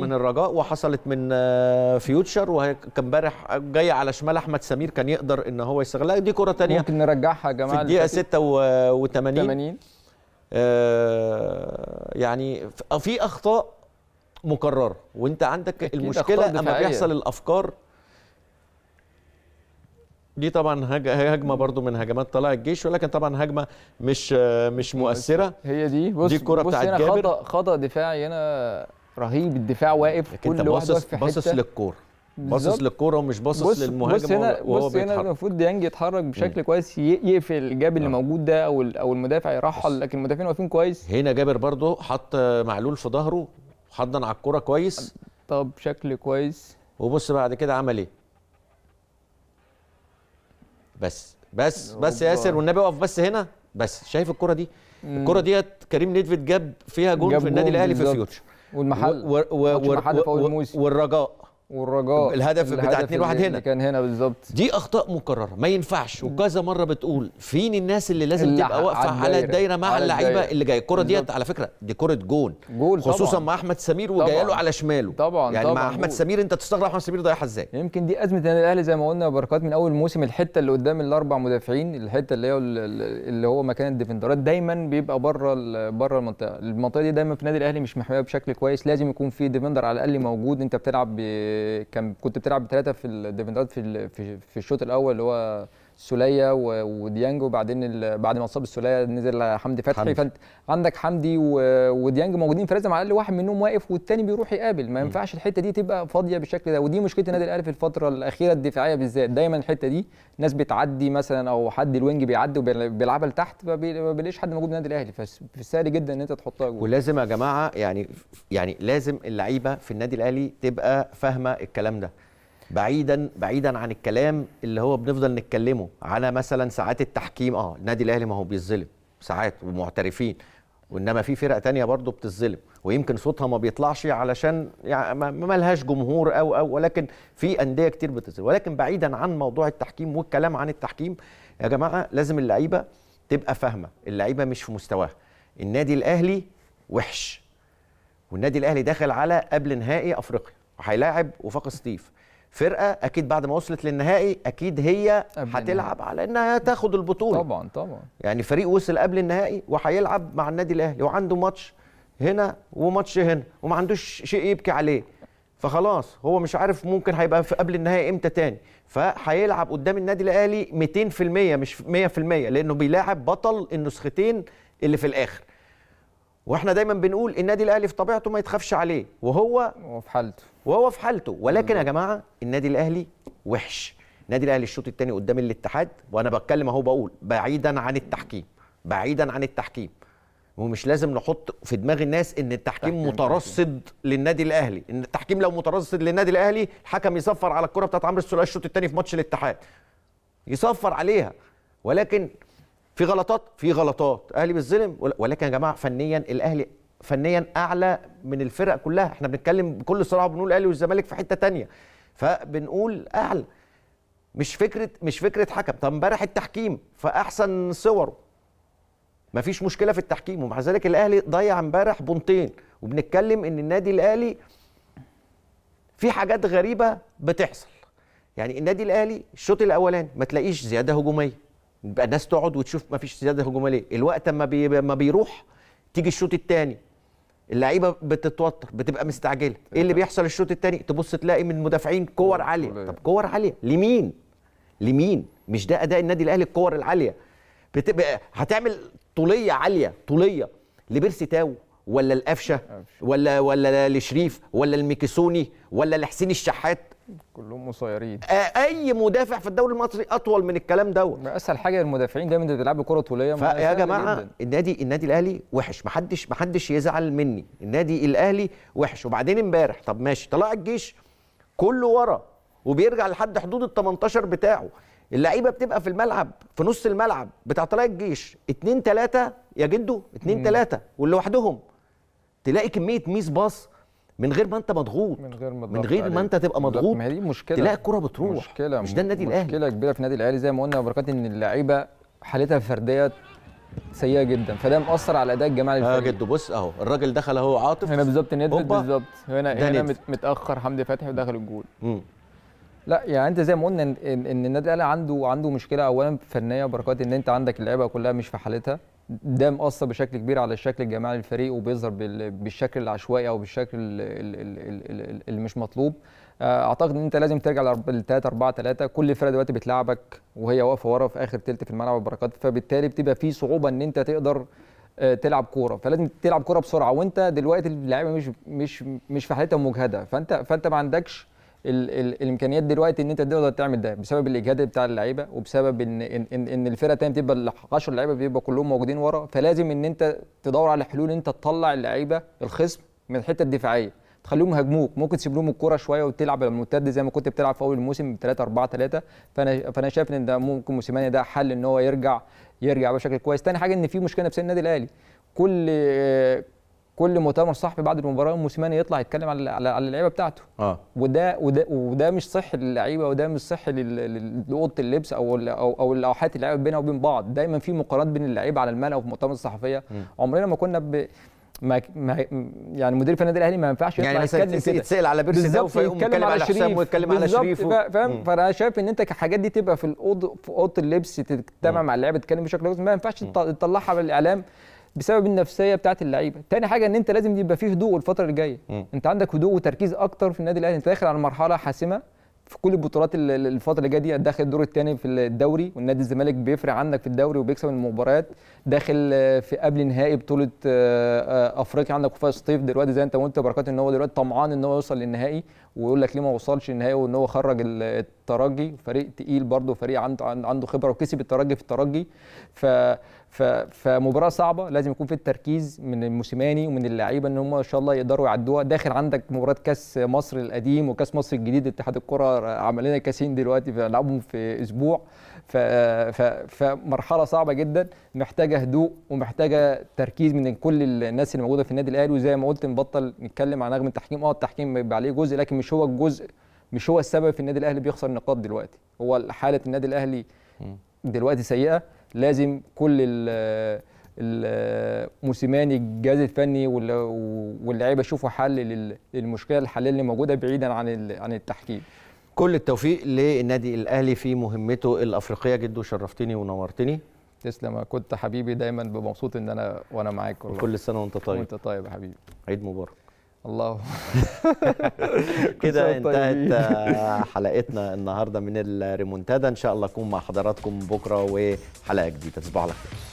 من الرجاء وحصلت من آه، فيوتشر وكان امبارح جاي على شمال أحمد سمير كان يقدر إن هو يستغلها دي كرة تانية ممكن نرجعها يا في جماعة الدقيقة اللي فاتت. 86 80 آه، يعني في أخطاء مكررة وأنت عندك المشكلة أما دفاعية. بيحصل الأفكار دي طبعا هج- هجمة برضو من هجمات طلائع الجيش ولكن طبعا هجمة مش مش مؤثرة. هي دي. بص دي الكرة بص بتاعت جابر. خطأ خطأ دفاعي هنا رهيب. الدفاع واقف كل واحد واقف باصص في باصص حتة. للكورة. باصص. للكورة ومش باصص للمهاجم بص هنا وهو- بص هنا المفروض ديانج يتحرك بشكل مم. كويس يقفل ال gap اللي آه. موجود ده أو أو المدافع يرحل لكن المدافعين واقفين كويس. هنا جابر برضو حط معلول في ظهره حضن على الكورة كويس. طب بشكل كويس. وبص بعد كده عمل إيه؟ بس بس بس يا. ياسر والنبي اقف بس هنا بس شايف الكرة دي؟ الكرة ديت كريم نيدفيد جاب فيها جون جاب في النادي الأهلي في. فيوتشر والمحل و- و- الموسم والرجاء. والرجاء الهدف بتاع 2-1 اللي هنا. كان هنا بالظبط دي أخطاء مكررة ما ينفعش وكذا مرة بتقول فين الناس اللي لازم اللي تبقى واقفة على الدايرة. الدايرة مع على اللعيبة الدايرة. اللي جاية الكره ديت. على فكرة دي كرة جون جول خصوصا طبعا. مع أحمد سمير وجاية له طبعاً. على شماله طبعاً، يعني مع طبعاً أحمد جول. سمير أنت تستغرب أحمد سمير ضيعها إزاي يمكن دي أزمة النادي الأهلي زي ما قلنا بركات من أول موسم الحتة اللي قدام الأربع مدافعين الحتة اللي هي اللي هو مكان ال defenderات دايما بيبقى بره بره المنطقة المنطقة دي دايما في النادي الأهلي مش محمية بشكل كويس لازم يكون في defender على الأقل موجود أنت بتلعب. كان كنت بتلعب بثلاثه في ال defenderات في ال... في, في الشوط الأول اللي هو سولية و- وديانج وبعدين. بعد ما اتصاب السولية نزل حمدي فتحي حمدي. فانت عندك حمدي. وديانج موجودين فلازم على الأقل واحد منهم واقف والتاني بيروح يقابل ما ينفعش الحتة دي تبقى فاضية بالشكل ده ودي مشكلة النادي الأهلي في الفترة الأخيرة الدفاعية بالذات دايما الحتة دي ناس بتعدي مثلا أو حد ال wing بيعدي وبيلعبها لتحت ما بي- ما بيلاقيش حد موجود من النادي الأهلي فسهل جدا إن أنت تحطها جول ولازم يا جماعة يعني يعني لازم اللعيبة في النادي الأهلي تبقى فاهمة الكلام ده بعيدا بعيدا عن الكلام اللي هو بنفضل نتكلمه على مثلا ساعات التحكيم. آه النادي الأهلي ما هو بيتظلم ساعات ومعترفين وإنما في فرق تانية برضه بتتظلم ويمكن صوتها ما بيطلعش علشان يعني ما لهاش جمهور أو أو ولكن في أندية كتير بتتظلم. ولكن بعيدا عن موضوع التحكيم والكلام عن التحكيم يا جماعة لازم اللعيبة تبقى فاهمة اللعيبة مش في مستواها. النادي الأهلي وحش والنادي الأهلي داخل على قبل نهائي أفريقيا وهيلاعب وفاق سطيف فرقة أكيد بعد ما وصلت للنهائي أكيد هي هتلعب على إنها تاخد البطولة. طبعا طبعا. يعني فريق وصل قبل النهائي وهيلعب مع النادي الأهلي وعنده ماتش هنا وماتش هنا وما عندوش شيء يبكي عليه. فخلاص هو مش عارف ممكن هيبقى في قبل النهائي إمتى تاني. فهيلعب قدام النادي الأهلي 200% مش 100% لأنه بيلاعب بطل النسختين اللي في الآخر. وإحنا دايما بنقول النادي الأهلي في طبيعته ما يتخافش عليه وهو وفي حالته. وهو في حالته. ولكن يا جماعة النادي الأهلي وحش. النادي الأهلي الشوط الثاني قدام الاتحاد وأنا بتكلم أهو بقول بعيدا عن التحكيم بعيدا عن التحكيم. ومش لازم نحط في دماغ الناس إن التحكيم تحكيم، مترصد للنادي الأهلي. إن التحكيم لو مترصد للنادي الأهلي الحكم يصفر على الكرة بتاعت عمرو السولية الشوط الثاني في ماتش الاتحاد. يصفر عليها. ولكن في غلطات في غلطات. أهلي بالظلم. ولكن يا جماعة فنيا الأهلي فنيا أعلى من الفرق كلها. إحنا بنتكلم بكل صراحة بنقول الأهلي والزمالك في حتة تانية. فبنقول أعلى. مش فكرة مش فكرة حكم. طب امبارح التحكيم في أحسن صوره. مفيش مشكلة في التحكيم. ومع ذلك الأهلي ضيع امبارح بونتين. وبنتكلم إن النادي الأهلي في حاجات غريبة بتحصل. يعني النادي الأهلي الشوط الأولاني ما تلاقيش زيادة هجومية. يبقى الناس تقعد وتشوف ما فيش زيادة هجوميه ليه. الوقت اما بي ما بيروح تيجي الشوط الثاني اللعيبة بتتوتر بتبقى مستعجلة. إيه اللي بيحصل الشوط الثاني تبص تلاقي من المدافعين كور عالية. طب كور عالية. لمين؟ لمين؟ مش ده أداء النادي الأهلي؟ الكور العالية. بتبقى هتعمل طولية عالية طولية. لبيرسي تاو ولا القفشة ولا ولا لشريف ولا الميكيسوني ولا لحسين الشحات؟ كلهم قصيرين. أي مدافع في الدوري المصري أطول من الكلام دوت. أسهل حاجة للمدافعين دايما انت بتلعب كرة طولية. فيا جماعة جداً. النادي النادي الأهلي وحش. محدش محدش يزعل مني. النادي الأهلي وحش. وبعدين امبارح طب ماشي. طلع الجيش كله ورا وبيرجع لحد حدود ال 18 بتاعه. اللعيبة بتبقى في الملعب في نص الملعب بتاع طلائع الجيش. اتنين تلاتة يا جدو اتنين تلاتة ولوحدهم تلاقي كمية ميس باص من غير ما انت مضغوط. من غير ما من غير ما. انت تبقى مضغوط. ما هي دي مشكلة. تلاقي الكرة بتروح. مشكلة مش ده النادي الأهلي. مشكلة كبيرة في النادي الأهلي. زي ما قلنا يا بركات إن اللعيبة حالتها الفردية سيئة جدا. فده مأثر على أداء الجماعي آه الفريق جدو بص أهو الراجل دخل أهو عاطف. هنا بالظبط هوبا. بالظبط. هنا هنا متأخر حمدي فتحي ودخل الجول. مم. لا يعني أنت زي ما قلنا ان, إن إن النادي الأهلي عنده عنده مشكلة اولا فنية بركات إن أنت عندك اللعيبة كلها مش في حالتها. ده مأثر بشكل كبير على الشكل الجماعي للفريق وبيظهر بال- بالشكل العشوائي أو بالشكل ال- ال- ال- ال- ال- اللي مش مطلوب. آه، أعتقد إن أنت لازم ترجع ل 3 4 3 كل فرقة دلوقتي بتلعبك وهي واقفة ورا في آخر تلت في الملعب البركات فبالتالي بتبقى في صعوبة إن أنت تقدر آه، تلعب كورة. فلازم تلعب كورة بسرعة. وأنت دلوقتي اللعيبة مش مش مش في حالتها مجهدة. فأنت فأنت ما عندكش ال ال الامكانيات دلوقتي ان انت تقدر تعمل ده بسبب الاجهاد بتاع اللعيبة وبسبب ان ان, إن الفرقة الثانية بتبقى ال 10 لعيبة بيبقى كلهم موجودين ورا فلازم ان انت تدور على حلول ان انت تطلع اللعيبة الخصم من الحتة الدفاعية. تخليهم يهاجموك ممكن تسيب لهم الكورة شوية وتلعب على المرتد زي ما كنت بتلعب في أول الموسم ب 3 4 3 فانا فأنا شايف إن ده ممكن موسيماني ده حل إن هو يرجع يرجع بشكل كويس. تاني حاجة إن في مشكلة نفسيه النادي الأهلي. كل كل مؤتمر صحفي بعد المباراة موسيماني يطلع يتكلم على على اللعيبة بتاعته. آه. وده وده وده مش صحي للعيبة وده مش صحي لأوضة اللبس أو أو أو الأوحات اللعيبه بينها وبين بعض. دايما في مقارنات بين اللعيبة على الملأ وفي المؤتمرات الصحفية. عمرنا ما كنا ب ما ما يعني مدير في النادي الأهلي ما ينفعش يطلع يعني يتكلم كده. يتسأل على بيرسي ده فيقوم يتكلم على حسام شريف. ويتكلم على شريف فاهم. فأنا شايف إن أنت الحاجات دي تبقى في الاوضه في أوضة اللبس تجتمع مع اللعيبه تتكلم بشكل ما ينفعش تط- تطلعها بالإعلام. بسبب النفسية بتاعت اللعيبة. تاني حاجة إن أنت لازم يبقى فيه هدوء الفترة اللي جاية مم. أنت عندك هدوء وتركيز أكتر في النادي الأهلي. أنت داخل على مرحلة حاسمة. في كل البطولات ال- ال- الفترة اللي جاية دي داخل الدور الثاني في الدوري والنادي الزمالك بيفرق عنك في الدوري وبيكسب المباريات. داخل آه، في قبل نهائي بطولة آه، آه، أفريقيا. عندك وفاء سطيف دلوقتي زي أنت قلت بركات إن هو دلوقتي طمعان إن هو يوصل للنهائي ويقول لك ليه ما وصلش النهائي وإن هو خرج ال- الترجي. فريق تقيل برضه فريق عنده عنده خبرة وكسب الترجي في الترجي. ف فمباراة صعبة لازم يكون في التركيز من الموسيماني ومن اللعيبة إن هم إن شاء الله يقدروا يعدوها. داخل عندك مباراة كأس مصر القديم وكأس مصر الجديد اتحاد الكرة عمل لنا كاسين دلوقتي بنلعبهم في أسبوع. ف... ف... فمرحلة صعبة جدا محتاجة هدوء ومحتاجة تركيز من كل الناس اللي موجودة في النادي الأهلي. وزي ما قلت نبطل نتكلم عن نغم التحكيم. آه التحكيم بيبقى عليه جزء لكن مش هو الجزء مش هو السبب في النادي الأهلي بيخسر نقاط دلوقتي. هو حالة النادي الأهلي دلوقتي سيئة. لازم كل ال ال- موسيماني الجهاز الفني وال- واللعيبة يشوفوا حل لل- للمشكلة الحاليه اللي موجودة بعيدا عن عن التحكيم. كل التوفيق للنادي الأهلي في مهمته الأفريقية. جدو شرفتني ونورتني. تسلم كنت حبيبي. دايما ببقى مبسوط إن أنا وأنا معاك والله. كل سنه وأنت طيب. وأنت طيب يا حبيبي. عيد مبارك. الله. (laughs) كده. انتهت (laughs) حلقتنا النهارده من الريمونتادا. إن شاء الله أكون مع حضراتكم بكرة وحلقة جديدة. تصبحوا على خير.